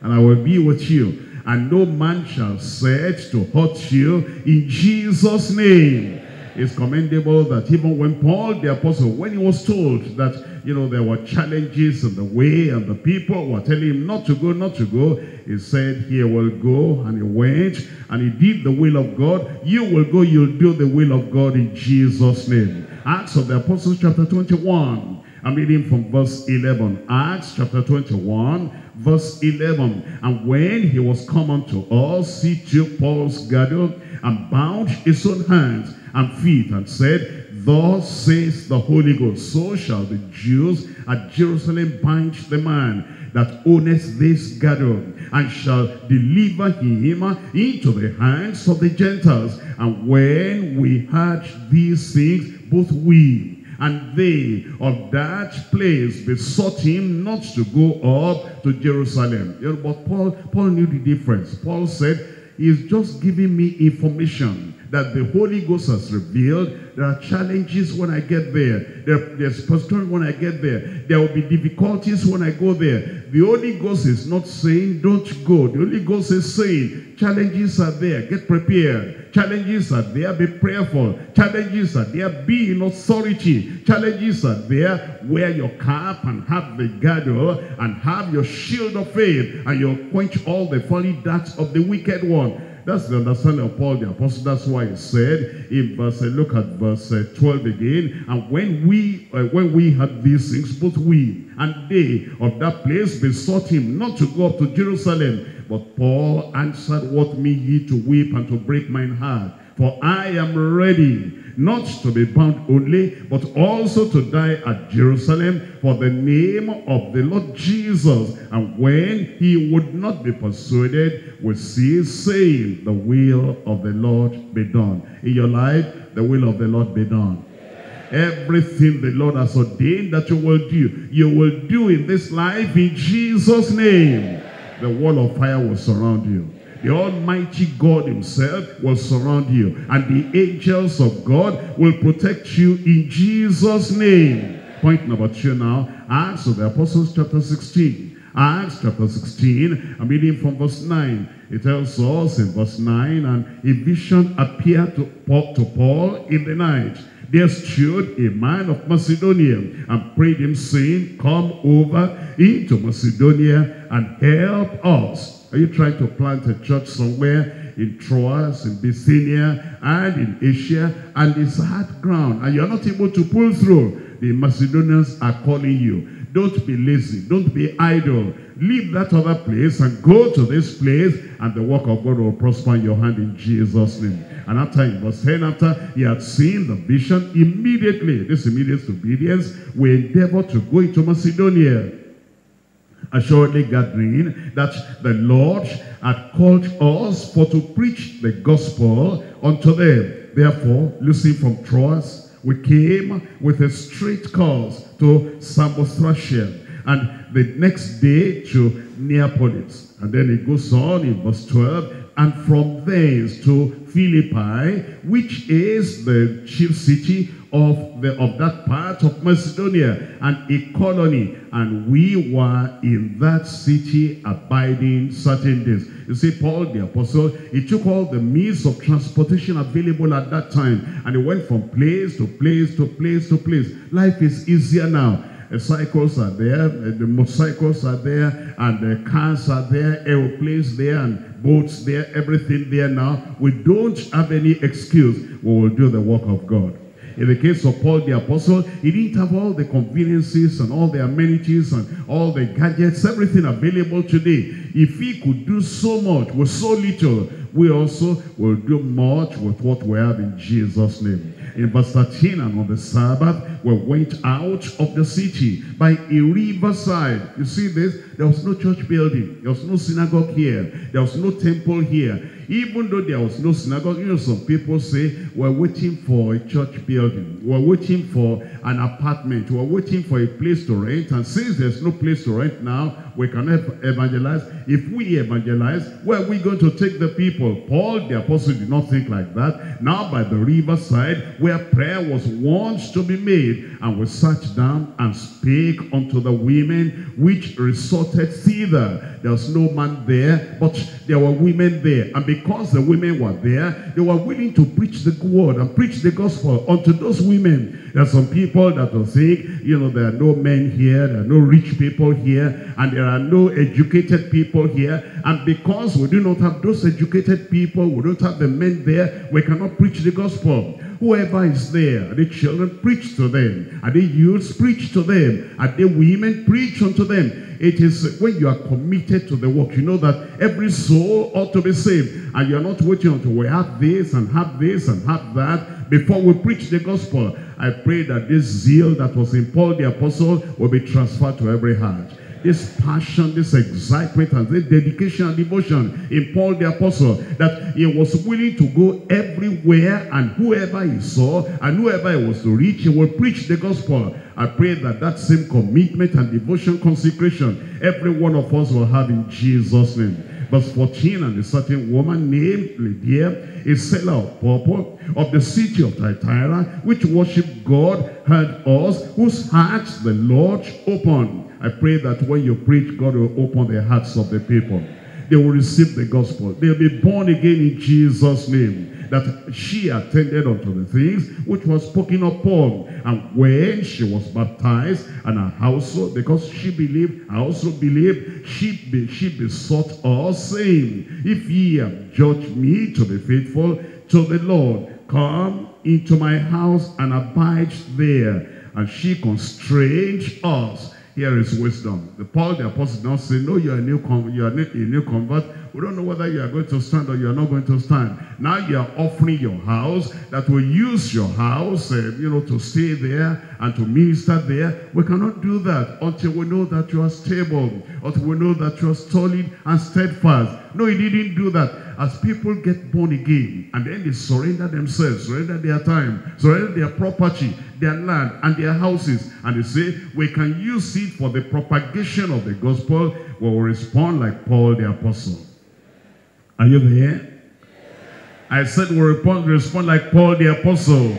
And I will be with you. And no man shall set to hurt you in Jesus' name. It's commendable that even when Paul the apostle, when he was told that you know, there were challenges in the way and the people were telling him not to go, not to go. He said, he will go. And he went and he did the will of God. You will go, you'll do the will of God in Jesus' name. Acts of the Apostles chapter 21. I'm reading from verse 11. Acts chapter 21, verse 11. And when he was come unto us, he took Paul's girdle and bound his own hands and feet and said, Thus says the Holy Ghost, so shall the Jews at Jerusalem bind the man that owneth this girdle, and shall deliver him into the hands of the Gentiles. And when we heard these things, both we and they of that place besought him not to go up to Jerusalem. But Paul, Paul knew the difference. Paul said, he's just giving me information that the Holy Ghost has revealed. There are challenges when I get there. there there's persecution when I get there. There will be difficulties when I go there. The Holy Ghost is not saying don't go. The Holy Ghost is saying challenges are there. Get prepared. Challenges are there. Be prayerful. Challenges are there. Be in authority. Challenges are there. Wear your cap and have the girdle and have your shield of faith and you'll quench all the folly darts of the wicked one. That's the understanding of Paul the Apostle. That's why he said in verse, uh, look at verse uh, 12 again. And when we, uh, when we had these things, both we and they of that place besought him not to go up to Jerusalem. But Paul answered, what me ye to weep and to break mine heart? For I am ready not to be bound only, but also to die at Jerusalem for the name of the Lord Jesus. And when he would not be persuaded, we see saying, the will of the Lord be done. In your life, the will of the Lord be done. Everything the Lord has ordained that you will do, you will do in this life in Jesus' name. The wall of fire will surround you the Almighty God himself will surround you. And the angels of God will protect you in Jesus' name. Point number two now. Acts of the Apostles chapter 16. Acts chapter 16, I'm reading from verse 9. It tells us in verse 9, and a vision appeared to Paul, to Paul in the night. There stood a man of Macedonia and prayed him, saying, Come over into Macedonia and help us. Are you trying to plant a church somewhere in Troas, in Bithynia, and in Asia, and it's hard ground, and you're not able to pull through? The Macedonians are calling you. Don't be lazy. Don't be idle. Leave that other place and go to this place and the work of God will prosper in your hand in Jesus' name. And after in verse 10, after he had seen the vision, immediately, this immediate obedience, we endeavor to go into Macedonia assuredly gathering that the Lord had called us for to preach the gospel unto them. Therefore, listen from Troas, we came with a straight course to Samothracia, and the next day to Neapolis. And then it goes on in verse 12, and from thence to Philippi, which is the chief city of, the, of that part of Macedonia, and a colony. And we were in that city abiding certain days. You see, Paul the apostle, he took all the means of transportation available at that time, and he went from place to place to place to place. Life is easier now. The cycles are there, the motorcycles are there, and the cars are there, aeroplanes there, and boats there, everything there now. We don't have any excuse. We will do the work of God. In the case of Paul the Apostle, he didn't have all the conveniences and all the amenities and all the gadgets, everything available today. If he could do so much with so little, we also will do much with what we have in Jesus' name. In verse 13, and on the Sabbath, we went out of the city by a riverside. You see this? There was no church building. There was no synagogue here. There was no temple here. Even though there was no synagogue, you know, some people say, we're waiting for a church building. We're waiting for an apartment. We're waiting for a place to rent. And since there's no place to rent now, we cannot evangelize. If we evangelize, where are we going to take the people? Paul, the apostle, did not think like that. Now by the riverside, where prayer was once to be made, and we sat down and spake unto the women which resorted thither. There was no man there, but there were women there. And because the women were there, they were willing to preach the word and preach the gospel unto those women. There are some people that will think, you know, there are no men here, there are no rich people here, and there are no educated people here. And because we do not have those educated people, we don't have the men there, we cannot preach the gospel. Whoever is there, are the children, preach to them. Are the youths, preach to them. Are the women, preach unto them. It is when you are committed to the work, you know that every soul ought to be saved. And you're not waiting until we have this and have this and have that before we preach the gospel. I pray that this zeal that was in Paul the apostle will be transferred to every heart this passion, this excitement, and this dedication and devotion in Paul the Apostle, that he was willing to go everywhere and whoever he saw and whoever he was to reach, he would preach the gospel. I pray that that same commitment and devotion, consecration, every one of us will have in Jesus' name. Verse 14, and a certain woman named Lydia, a seller of purple of the city of Thyatira, which worshiped God, heard us, whose hearts the Lord opened I pray that when you preach, God will open the hearts of the people. They will receive the gospel. They'll be born again in Jesus' name. That she attended unto the things which was spoken upon. And when she was baptized, and her household, because she believed, I also believed, she, be, she besought us, saying, If ye have judged me to be faithful to the Lord, come into my house and abide there. And she constrained us here is wisdom. The Paul the apostle now say, no, you are a new you are a new convert. We don't know whether you are going to stand or you are not going to stand. Now you are offering your house that will use your house, uh, you know, to stay there and to minister there. We cannot do that until we know that you are stable, until we know that you are solid and steadfast. No, he didn't do that. As people get born again and then they surrender themselves, surrender their time, surrender their property, their land and their houses. And they say, we can use it for the propagation of the gospel. We will respond like Paul the apostle. Are you there? I said we respond, respond like Paul the apostle.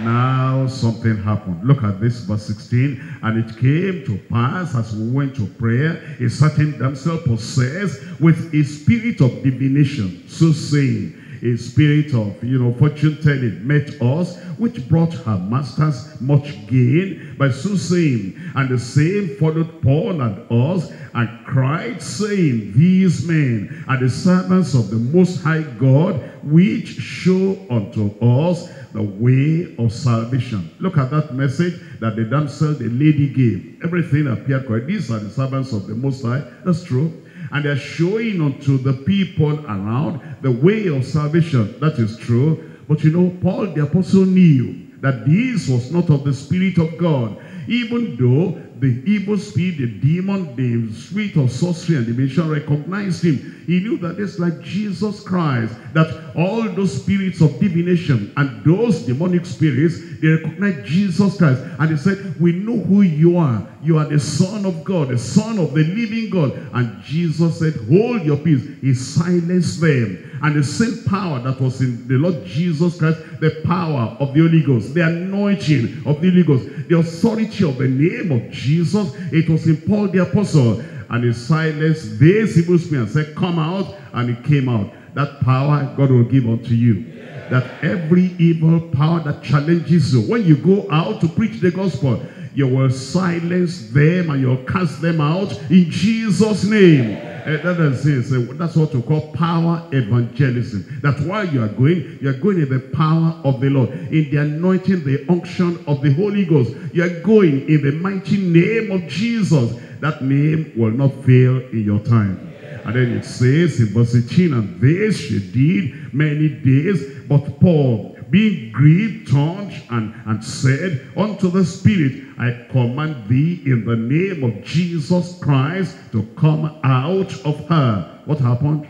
Now something happened. Look at this verse 16. And it came to pass as we went to prayer, a certain damsel possessed with a spirit of divination, so saying, a spirit of, you know, fortune telling met us, which brought her masters much gain by so saying. And the same followed Paul and us and cried, saying, These men are the servants of the Most High God, which show unto us the way of salvation. Look at that message that the damsel, the lady gave. Everything appeared correct. These are the servants of the Most High. That's true. And they're showing unto the people around the way of salvation. That is true. But you know, Paul the apostle knew that this was not of the Spirit of God. Even though the evil spirit, the demon, the spirit of sorcery and divination recognized him. He knew that it's like Jesus Christ, that all those spirits of divination and those demonic spirits, they recognize Jesus Christ. And he said, we know who you are. You are the son of God, the son of the living God. And Jesus said, hold your peace. He silenced them. And the same power that was in the Lord Jesus Christ, the power of the Holy Ghost, the anointing of the Holy Ghost, the authority of the name of Jesus, it was in Paul the Apostle. And he silenced this evil spirit and said, come out. And he came out. That power God will give unto you. That every evil power that challenges you, when you go out to preach the gospel, you will silence them and you'll cast them out in Jesus' name. That is, that's what we call power evangelism. That's why you are going. You are going in the power of the Lord, in the anointing, the unction of the Holy Ghost. You are going in the mighty name of Jesus. That name will not fail in your time. And then it says in verse 18, and this she did many days, but Paul being grieved, turned and, and said unto the Spirit, I command thee in the name of Jesus Christ to come out of her. What happened?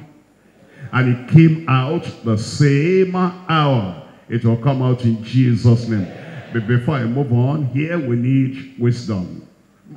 And it came out the same hour. It will come out in Jesus' name. But before I move on, here we need wisdom.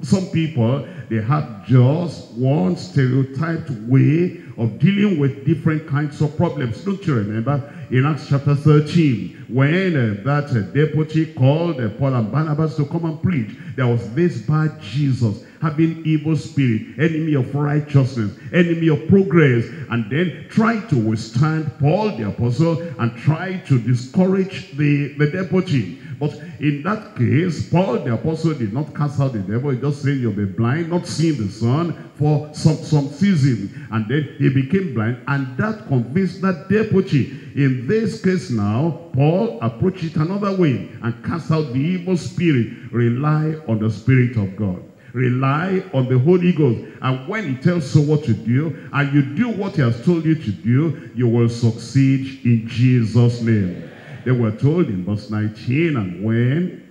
Some people, they have just one stereotyped way of dealing with different kinds of problems. Don't you remember in Acts chapter 13 when uh, that uh, deputy called uh, Paul and Barnabas to come and preach? There was this Bar-jesus having evil spirit, enemy of righteousness, enemy of progress, and then try to withstand Paul the apostle and try to discourage the, the deputy. But in that case, Paul the apostle did not cast out the devil. He just said, you'll be blind, not seeing the sun for some, some season. And then he became blind, and that convinced that deputy. In this case now, Paul approached it another way and cast out the evil spirit. Rely on the Spirit of God. Rely on the Holy Ghost. And when he tells you what to do, and you do what he has told you to do, you will succeed in Jesus' name. They were told in verse 19, and when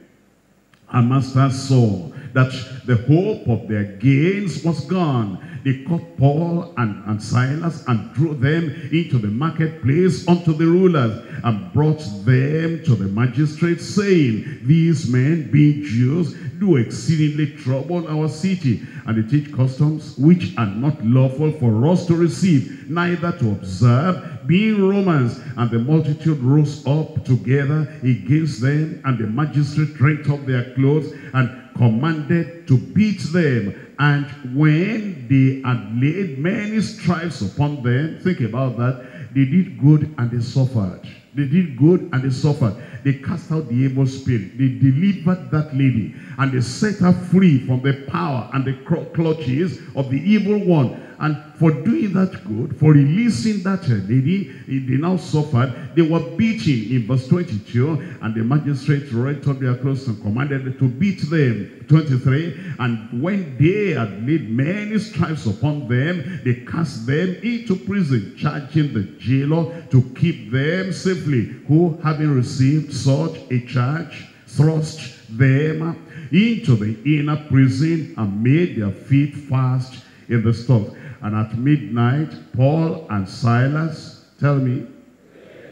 a master saw that the hope of their gains was gone, they caught Paul and, and Silas and drew them into the marketplace unto the rulers and brought them to the magistrates, saying, These men, being Jews, do exceedingly trouble our city, and they teach customs which are not lawful for us to receive, neither to observe, being Romans. And the multitude rose up together against them, and the magistrate rent up their clothes and commanded to beat them. And when they had laid many stripes upon them, think about that, they did good and they suffered. They did good and they suffered. They cast out the evil spirit. They delivered that lady and they set her free from the power and the clutches of the evil one. And for doing that good, for releasing that lady, they now suffered. They were beaten in verse 22, and the magistrate rent up their clothes and commanded to beat them. 23, and when they had laid many stripes upon them, they cast them into prison, charging the jailer to keep them safely, who having received such a charge, thrust them into the inner prison and made their feet fast in the stocks. And at midnight, Paul and Silas, tell me,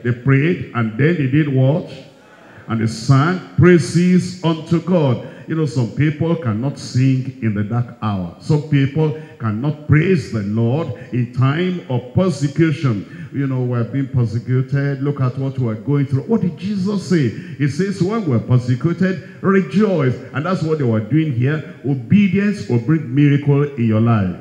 they prayed and then they did what? And they sang praises unto God. You know, some people cannot sing in the dark hour. Some people cannot praise the Lord in time of persecution. You know, we're being persecuted. Look at what we're going through. What did Jesus say? He says, when we're persecuted, rejoice. And that's what they were doing here. Obedience will bring miracle in your life.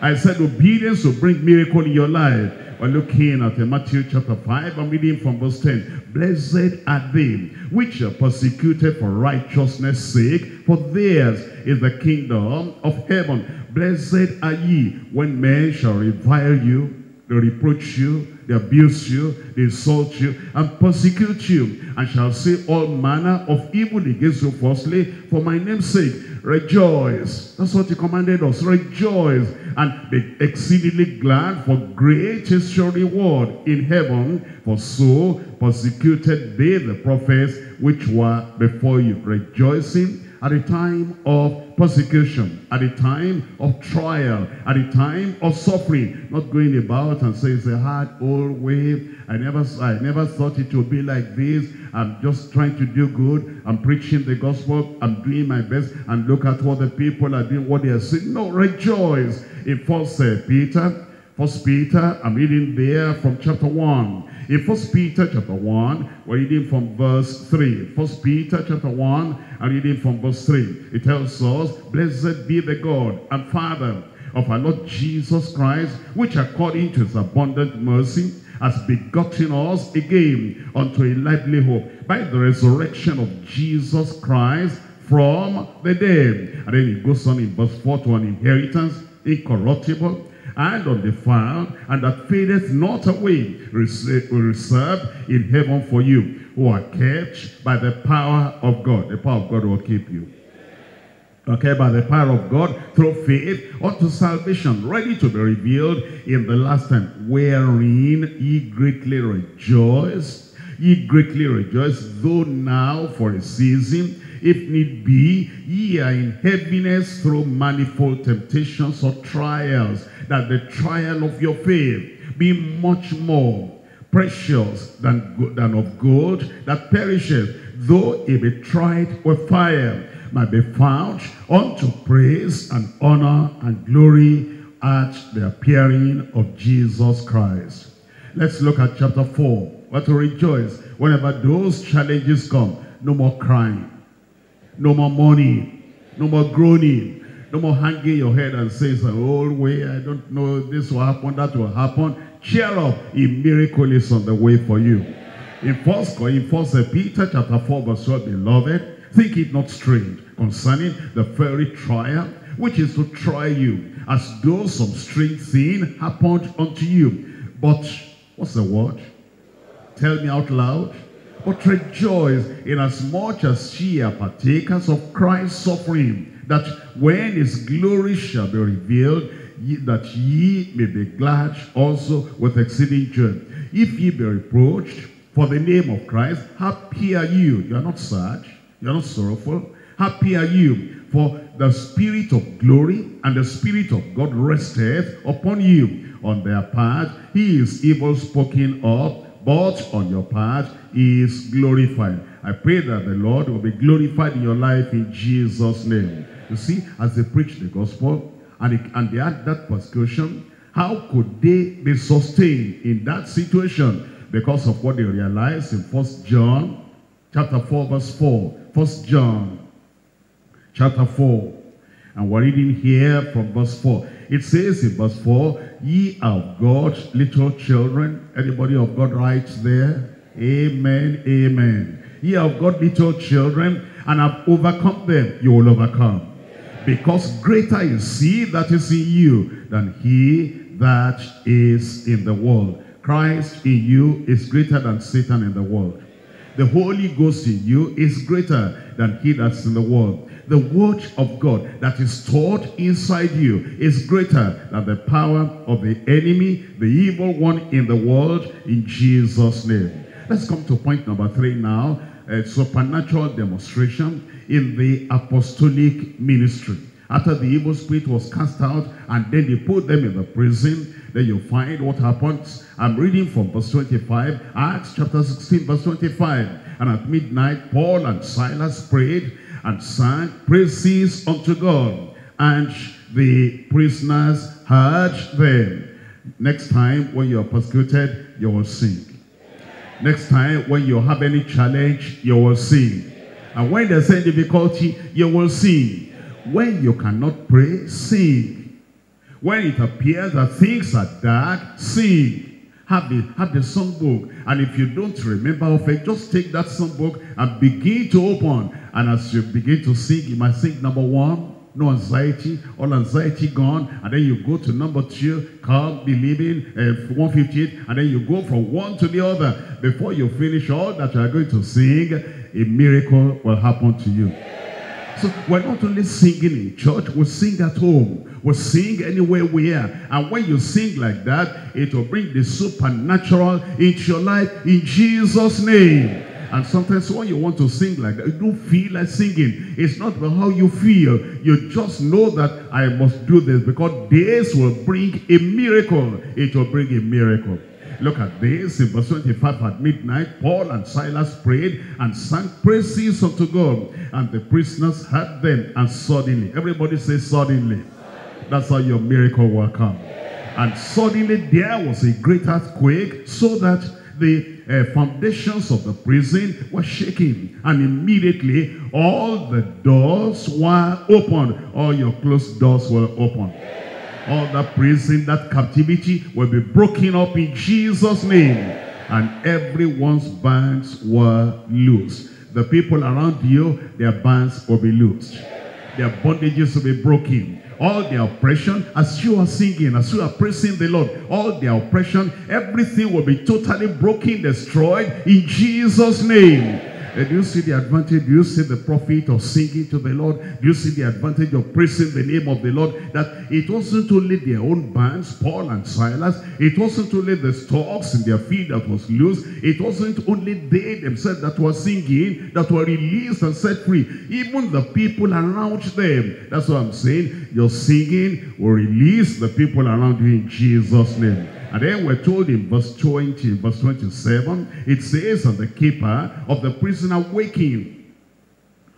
I said obedience will bring miracle in your life. We're looking at uh, Matthew chapter 5. I'm reading from verse 10. Blessed are they which are persecuted for righteousness' sake, for theirs is the kingdom of heaven. Blessed are ye when men shall revile you, they reproach you, they abuse you, they insult you, and persecute you, and shall say all manner of evil against you falsely for my name's sake. Rejoice. That's what he commanded us. Rejoice and be exceedingly glad, for great is your reward in heaven. For so persecuted they the prophets which were before you. Rejoicing at a time of persecution, at a time of trial, at a time of suffering, not going about and saying it's a hard old way. I never, I never thought it would be like this. I'm just trying to do good. I'm preaching the gospel. I'm doing my best. And look at what the people are doing, what they are saying. No, rejoice. In First uh, Peter, First Peter, I'm reading there from chapter 1. In First Peter chapter 1, we're reading from verse 3. First Peter chapter 1, I'm reading from verse 3. It tells us, Blessed be the God and Father of our Lord Jesus Christ, which according to his abundant mercy has begotten us again unto a lively hope by the resurrection of Jesus Christ from the dead. And then it goes on in verse 4 to an inheritance incorruptible and undefiled, and that fadeth not away, reserved in heaven for you, who are kept by the power of God. The power of God will keep you. Okay, by the power of God, through faith, unto salvation, ready to be revealed in the last time, wherein ye greatly rejoice. Ye greatly rejoice, though now for a season, if need be, ye are in heaviness through manifold temptations or trials, that the trial of your faith be much more precious than, than of gold that perishes, though it be tried with fire, might be found unto praise and honor and glory at the appearing of Jesus Christ. Let's look at chapter 4. What to rejoice whenever those challenges come. No more crying. No more mourning. No more groaning. No more hanging your head and saying, old way. I don't know. This will happen. That will happen. Cheer up. A miracle is on the way for you. In first, in Peter chapter 4 verse 12, beloved, think it not strange concerning the very trial which is to try you, as though some strange thing happened unto you. But, what's the word? Tell me out loud. But rejoice inasmuch as ye are partakers of Christ's suffering, that when his glory shall be revealed, ye, that ye may be glad also with exceeding joy. If ye be reproached for the name of Christ, happy are you. You are not sad. You are not sorrowful. Happy are you. For the spirit of glory and the spirit of God resteth upon you. On their part, he is evil spoken of, but on your part he is glorified. I pray that the Lord will be glorified in your life in Jesus' name. You see, as they preach the gospel and, it, and they had that persecution, how could they be sustained in that situation? Because of what they realized in First John chapter 4 verse 4. First John chapter 4. And we're reading here from verse 4. It says in verse 4, Ye are of God, little children. Anybody of God writes there? Amen, amen. Ye are of God, little children, and have overcome them. You will overcome. Because greater is he that is in you than he that is in the world. Christ in you is greater than Satan in the world. The Holy Ghost in you is greater than he that's in the world the word of God that is taught inside you is greater than the power of the enemy, the evil one in the world, in Jesus' name. Let's come to point number three now, a supernatural demonstration in the apostolic ministry. After the evil spirit was cast out and then they put them in the prison, then you find what happens. I'm reading from verse 25, Acts chapter 16, verse 25. And at midnight, Paul and Silas prayed and sang praises unto God. And the prisoners heard them. Next time when you are persecuted, you will sing. Next time when you have any challenge, you will sing. And when there's any difficulty, you will sing. When you cannot pray, sing. When it appears that things are dark, sing. Have the, have the songbook. And if you don't remember of it, just take that songbook and begin to open. And as you begin to sing, you might sing number one, no anxiety, all anxiety gone. And then you go to number two, calm, believing, uh, 158. And then you go from one to the other. Before you finish all that you are going to sing, a miracle will happen to you. So we're not only singing in church, we sing at home. We sing anywhere we are. And when you sing like that, it will bring the supernatural into your life in Jesus' name. And sometimes when you want to sing like that, you don't feel like singing. It's not about how you feel. You just know that I must do this because this will bring a miracle. It will bring a miracle. Look at this. In verse 25 at midnight Paul and Silas prayed and sang praises unto God and the prisoners heard them and suddenly everybody say suddenly that's how your miracle will come. And suddenly there was a great earthquake so that the uh, foundations of the prison were shaking and immediately all the doors were opened all your closed doors were opened all that prison, that captivity will be broken up in Jesus' name. And everyone's bands were loose. The people around you, their bands will be loosed. Their bondages will be broken. All their oppression, as you are singing, as you are praising the Lord, all their oppression, everything will be totally broken, destroyed in Jesus' name. Do you see the advantage? Do you see the profit of singing to the Lord? Do you see the advantage of praising the name of the Lord? That it wasn't only their own bands, Paul and Silas. It wasn't only the stalks in their feet that was loose. It wasn't only they themselves that were singing, that were released and set free. Even the people around them. That's what I'm saying. Your singing will release the people around you in Jesus' name. And then we're told in verse 20, verse 27, it says, And the keeper of the prison awaking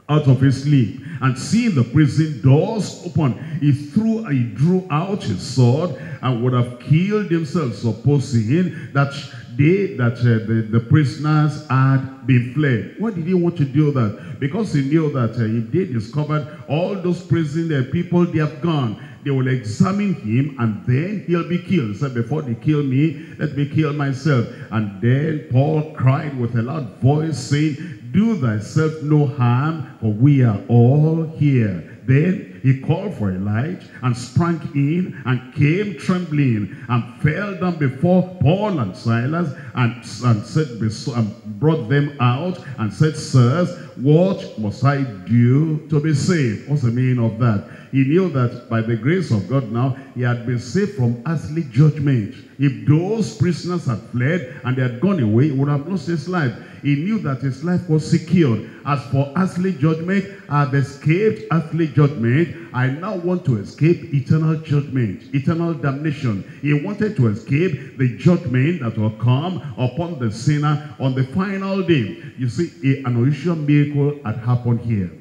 out of his sleep, and seeing the prison doors open, he threw, he drew out his sword, and would have killed himself, supposing that they, that uh, the, the prisoners had been fled. Why did he want to do that? Because he knew that uh, if they discovered all those prison uh, people, they have gone they will examine him and then he'll be killed. So before they kill me, let me kill myself. And then Paul cried with a loud voice saying, Do thyself no harm, for we are all here. Then he called for a light and sprang in and came trembling and fell down before Paul and Silas and, and, said, and brought them out and said, Sirs, what must I do to be saved? What's the meaning of that? He knew that by the grace of God now, he had been saved from earthly judgment. If those prisoners had fled and they had gone away, he would have lost his life. He knew that his life was secured. As for earthly judgment, I have escaped earthly judgment. I now want to escape eternal judgment, eternal damnation. He wanted to escape the judgment that will come upon the sinner on the final day. You see, an unusual miracle had happened here.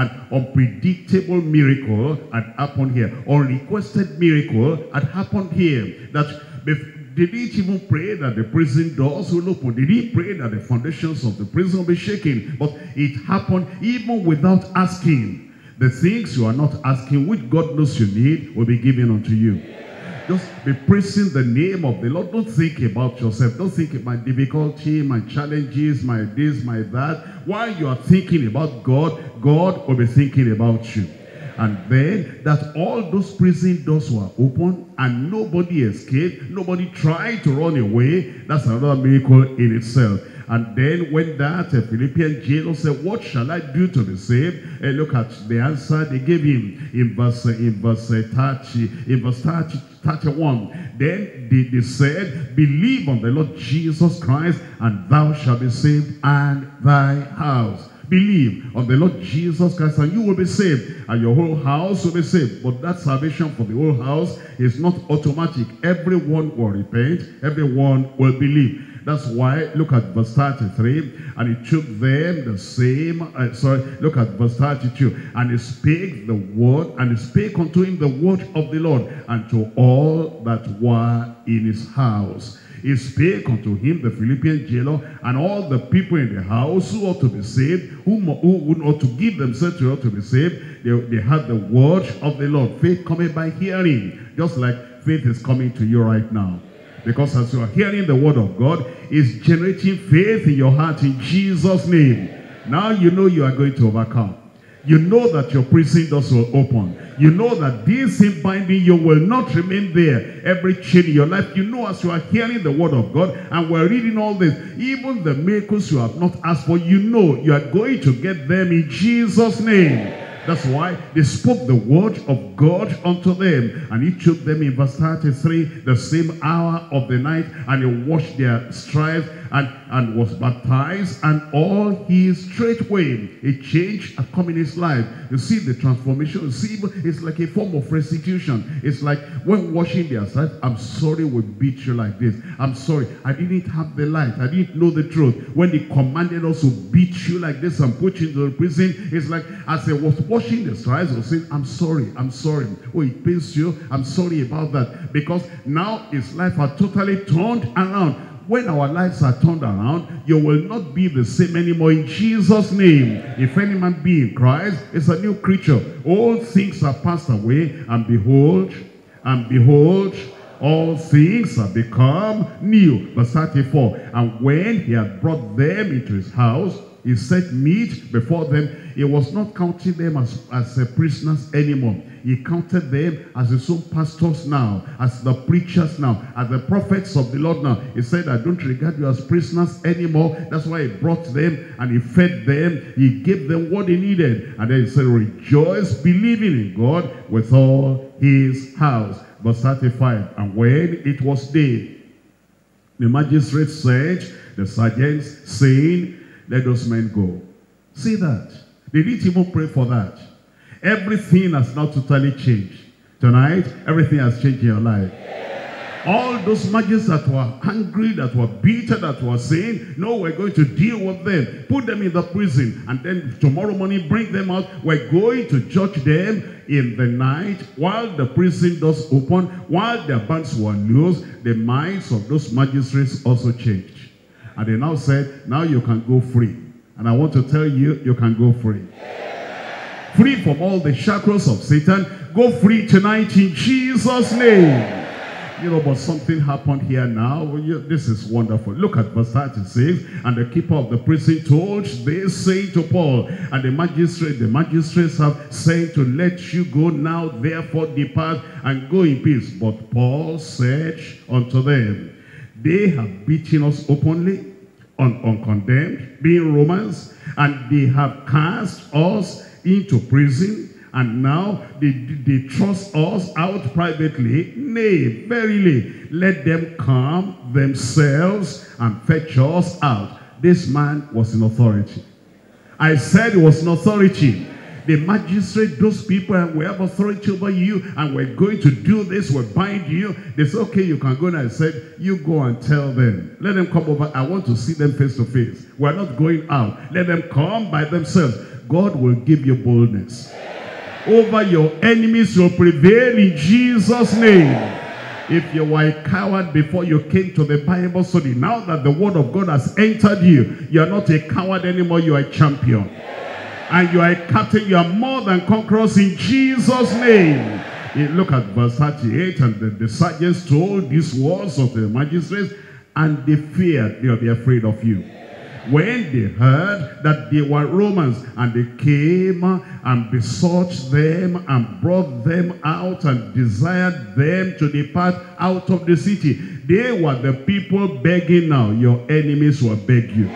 An unpredictable miracle had happened here. Unrequested miracle had happened here. That did he even pray that the prison doors will open? Did he pray that the foundations of the prison will be shaken? But it happened even without asking. The things you are not asking, which God knows you need, will be given unto you. Just be praising the name of the Lord. Don't think about yourself. Don't think about my difficulty, my challenges, my this, my that. While you are thinking about God, God will be thinking about you. And then that all those prison doors were open and nobody escaped. Nobody tried to run away. That's another miracle in itself. And then when that uh, Philippian jailer said, what shall I do to be saved? And look at the answer they gave him in verse, uh, in verse uh, 30, in verse 30, 31. Then they, they said, believe on the Lord Jesus Christ and thou shalt be saved and thy house believe on the Lord Jesus Christ and you will be saved and your whole house will be saved. But that salvation for the whole house is not automatic. Everyone will repent. Everyone will believe. That's why, look at verse 33, and he took them the same, uh, sorry, look at verse 32, and he spake the word, and he spake unto him the word of the Lord, and to all that were in his house. He spake unto him, the Philippian jailer, and all the people in the house who ought to be saved, who, who ought to give themselves to ought to be saved. They, they had the word of the Lord. Faith coming by hearing, just like faith is coming to you right now. Because as you are hearing the word of God, it's generating faith in your heart in Jesus' name. Now you know you are going to overcome. You know that your prison doors will open. You know that this sin binding you will not remain there. Every chain in your life, you know as you are hearing the word of God and we're reading all this, even the miracles you have not asked for, you know you are going to get them in Jesus' name. That's why they spoke the word of God unto them. And he took them in verse 33, the same hour of the night, and he washed their stripes and, and was baptized, and all his straightway a change had come in his life. You see the transformation. You see, it's like a form of restitution. It's like when washing their stripes, I'm sorry we beat you like this. I'm sorry, I didn't have the light. I didn't know the truth. When they commanded us to beat you like this and put you into the prison, it's like as I was washing the stripes, I was saying, I'm sorry, I'm sorry. Oh, it pains you. I'm sorry about that. Because now his life had totally turned around when our lives are turned around, you will not be the same anymore in Jesus' name. If any man be in Christ, it's a new creature. All things are passed away, and behold, and behold, all things have become new. Verse 34, and when he had brought them into his house, he set meat before them. He was not counting them as, as prisoners anymore. He counted them as his own pastors now, as the preachers now, as the prophets of the Lord now. He said, I don't regard you as prisoners anymore. That's why he brought them and he fed them. He gave them what they needed. And then he said, rejoice, believing in God with all his house. Verse 35, and when it was day, the magistrate said, the sergeants saying, let those men go. See that. They didn't even pray for that. Everything has now totally changed. Tonight, everything has changed in your life. All those magistrates that were angry, that were bitter, that were saying, no, we're going to deal with them. Put them in the prison. And then tomorrow morning, bring them out. We're going to judge them in the night while the prison doors open, while their bands were loose. The minds of those magistrates also changed. And they now said, now you can go free. And I want to tell you, you can go free free from all the shackles of Satan. Go free tonight in Jesus' name. You know, but something happened here now. This is wonderful. Look at verse 36. And the keeper of the prison told this, saying to Paul, and the magistrate, the magistrates have sent to let you go now, therefore depart and go in peace. But Paul said unto them, they have beaten us openly, un uncondemned, being Romans, and they have cast us into prison, and now they, they trust us out privately. Nay, verily, let them come themselves and fetch us out. This man was in authority. I said he was in authority. The magistrate, those people, and we have authority over you, and we're going to do this, we'll bind you. They said, okay, you can go. And I said, you go and tell them. Let them come over. I want to see them face to face. We're not going out. Let them come by themselves. God will give you boldness. Over your enemies will prevail in Jesus' name. If you were a coward before you came to the Bible study, now that the word of God has entered you, you are not a coward anymore, you are a champion. And you are a captain, you are more than conquerors in Jesus' name. look at verse 38, and the, the sergeants told these words of the magistrates, and they feared, they'll be afraid of you when they heard that they were Romans, and they came and besought them and brought them out and desired them to depart out of the city. They were the people begging now. Your enemies will beg you.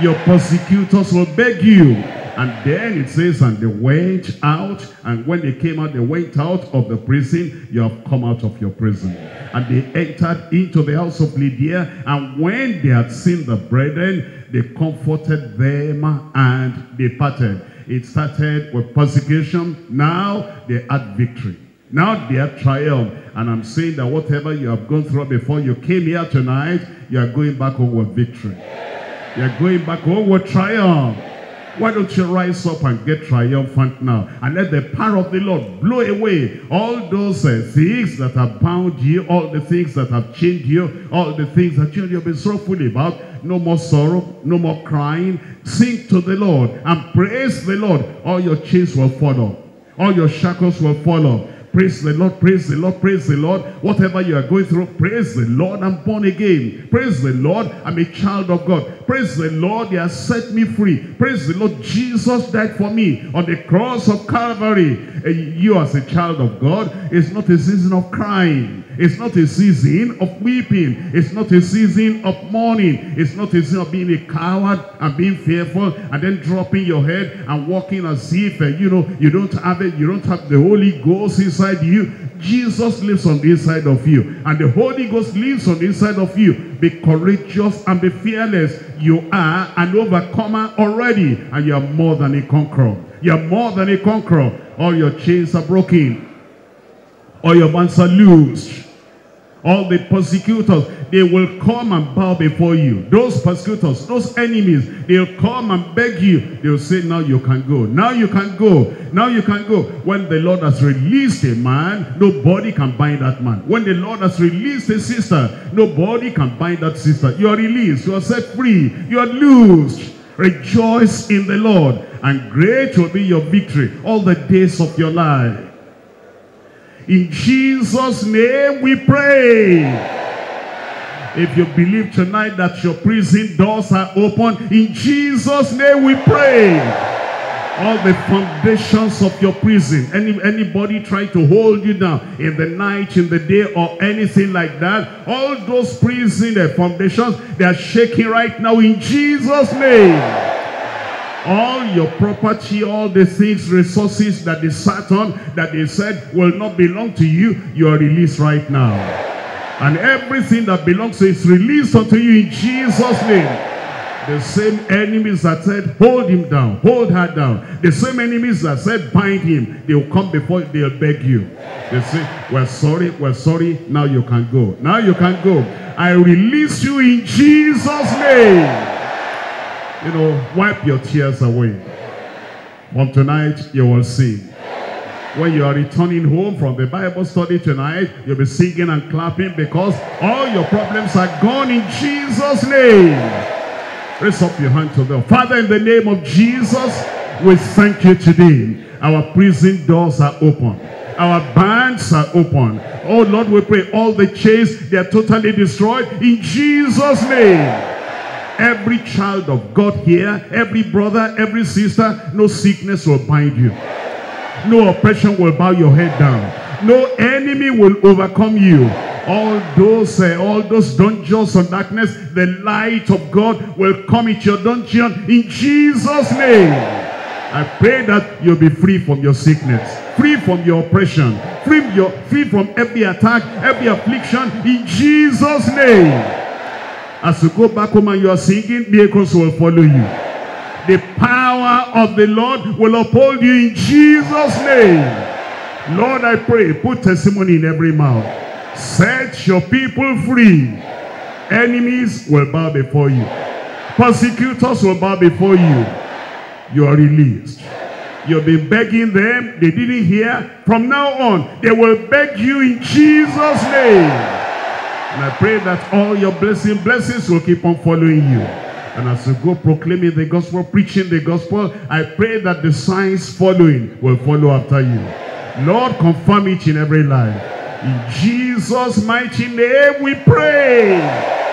Your persecutors will beg you. And then it says, and they went out, and when they came out, they went out of the prison. You have come out of your prison. And they entered into the house of Lydia, and when they had seen the brethren, they comforted them and departed. It started with persecution. Now they had victory. Now they are triumph. And I'm saying that whatever you have gone through before you came here tonight, you are going back home with victory. You are going back home with triumph. Why don't you rise up and get triumphant now? And let the power of the Lord blow away all those uh, things that have bound you, all the things that have chained you, all the things that you, you've been sorrowful about. No more sorrow, no more crying. Sing to the Lord and praise the Lord. All your chains will fall off. All your shackles will fall off. Praise the Lord, praise the Lord, praise the Lord. Whatever you are going through, praise the Lord, I'm born again. Praise the Lord, I'm a child of God. Praise the Lord, He has set me free. Praise the Lord, Jesus died for me on the cross of Calvary. And You as a child of God, it's not a season of crying. It's not a season of weeping. It's not a season of mourning. It's not a season of being a coward and being fearful and then dropping your head and walking as if, uh, you know, you don't have it. You don't have the Holy Ghost inside you. Jesus lives on the inside of you. And the Holy Ghost lives on the inside of you. Be courageous and be fearless. You are an overcomer already. And you are more than a conqueror. You are more than a conqueror. All your chains are broken. All your bands are loosed all the persecutors, they will come and bow before you. Those persecutors, those enemies, they'll come and beg you. They'll say, now you can go. Now you can go. Now you can go. When the Lord has released a man, nobody can bind that man. When the Lord has released a sister, nobody can bind that sister. You are released. You are set free. You are loosed. Rejoice in the Lord. And great will be your victory all the days of your life. In Jesus' name we pray. If you believe tonight that your prison doors are open, in Jesus' name we pray. All the foundations of your prison, any, anybody trying to hold you down in the night, in the day, or anything like that, all those prison uh, foundations, they are shaking right now in Jesus' name all your property, all the things, resources that they sat on, that they said will not belong to you, you are released right now. And everything that belongs to is released unto you in Jesus' name. The same enemies that said, hold him down, hold her down. The same enemies that said, bind him. They'll come before they'll beg you. They say, we're sorry, we're sorry, now you can go. Now you can go. I release you in Jesus' name you know, wipe your tears away. From tonight, you will see. When you are returning home from the Bible study tonight, you'll be singing and clapping because all your problems are gone in Jesus' name. Raise up your hand to them. Father, in the name of Jesus, we thank you today. Our prison doors are open. Our bands are open. Oh Lord, we pray all the chains, they are totally destroyed in Jesus' name. Every child of God here, every brother, every sister, no sickness will bind you. No oppression will bow your head down. No enemy will overcome you. All those, uh, all those dungeons of darkness, the light of God will come into your dungeon in Jesus' name. I pray that you'll be free from your sickness, free from your oppression, free, your, free from every attack, every affliction in Jesus' name. As you go back home and you are singing, miracles will follow you. The power of the Lord will uphold you in Jesus' name. Lord, I pray, put testimony in every mouth. Set your people free. Enemies will bow before you. Persecutors will bow before you. You are released. You've been begging them. They didn't hear. From now on, they will beg you in Jesus' name. And I pray that all your blessing, blessings will keep on following you. And as you go proclaiming the gospel, preaching the gospel, I pray that the signs following will follow after you. Lord, confirm it in every life. In Jesus' mighty name we pray.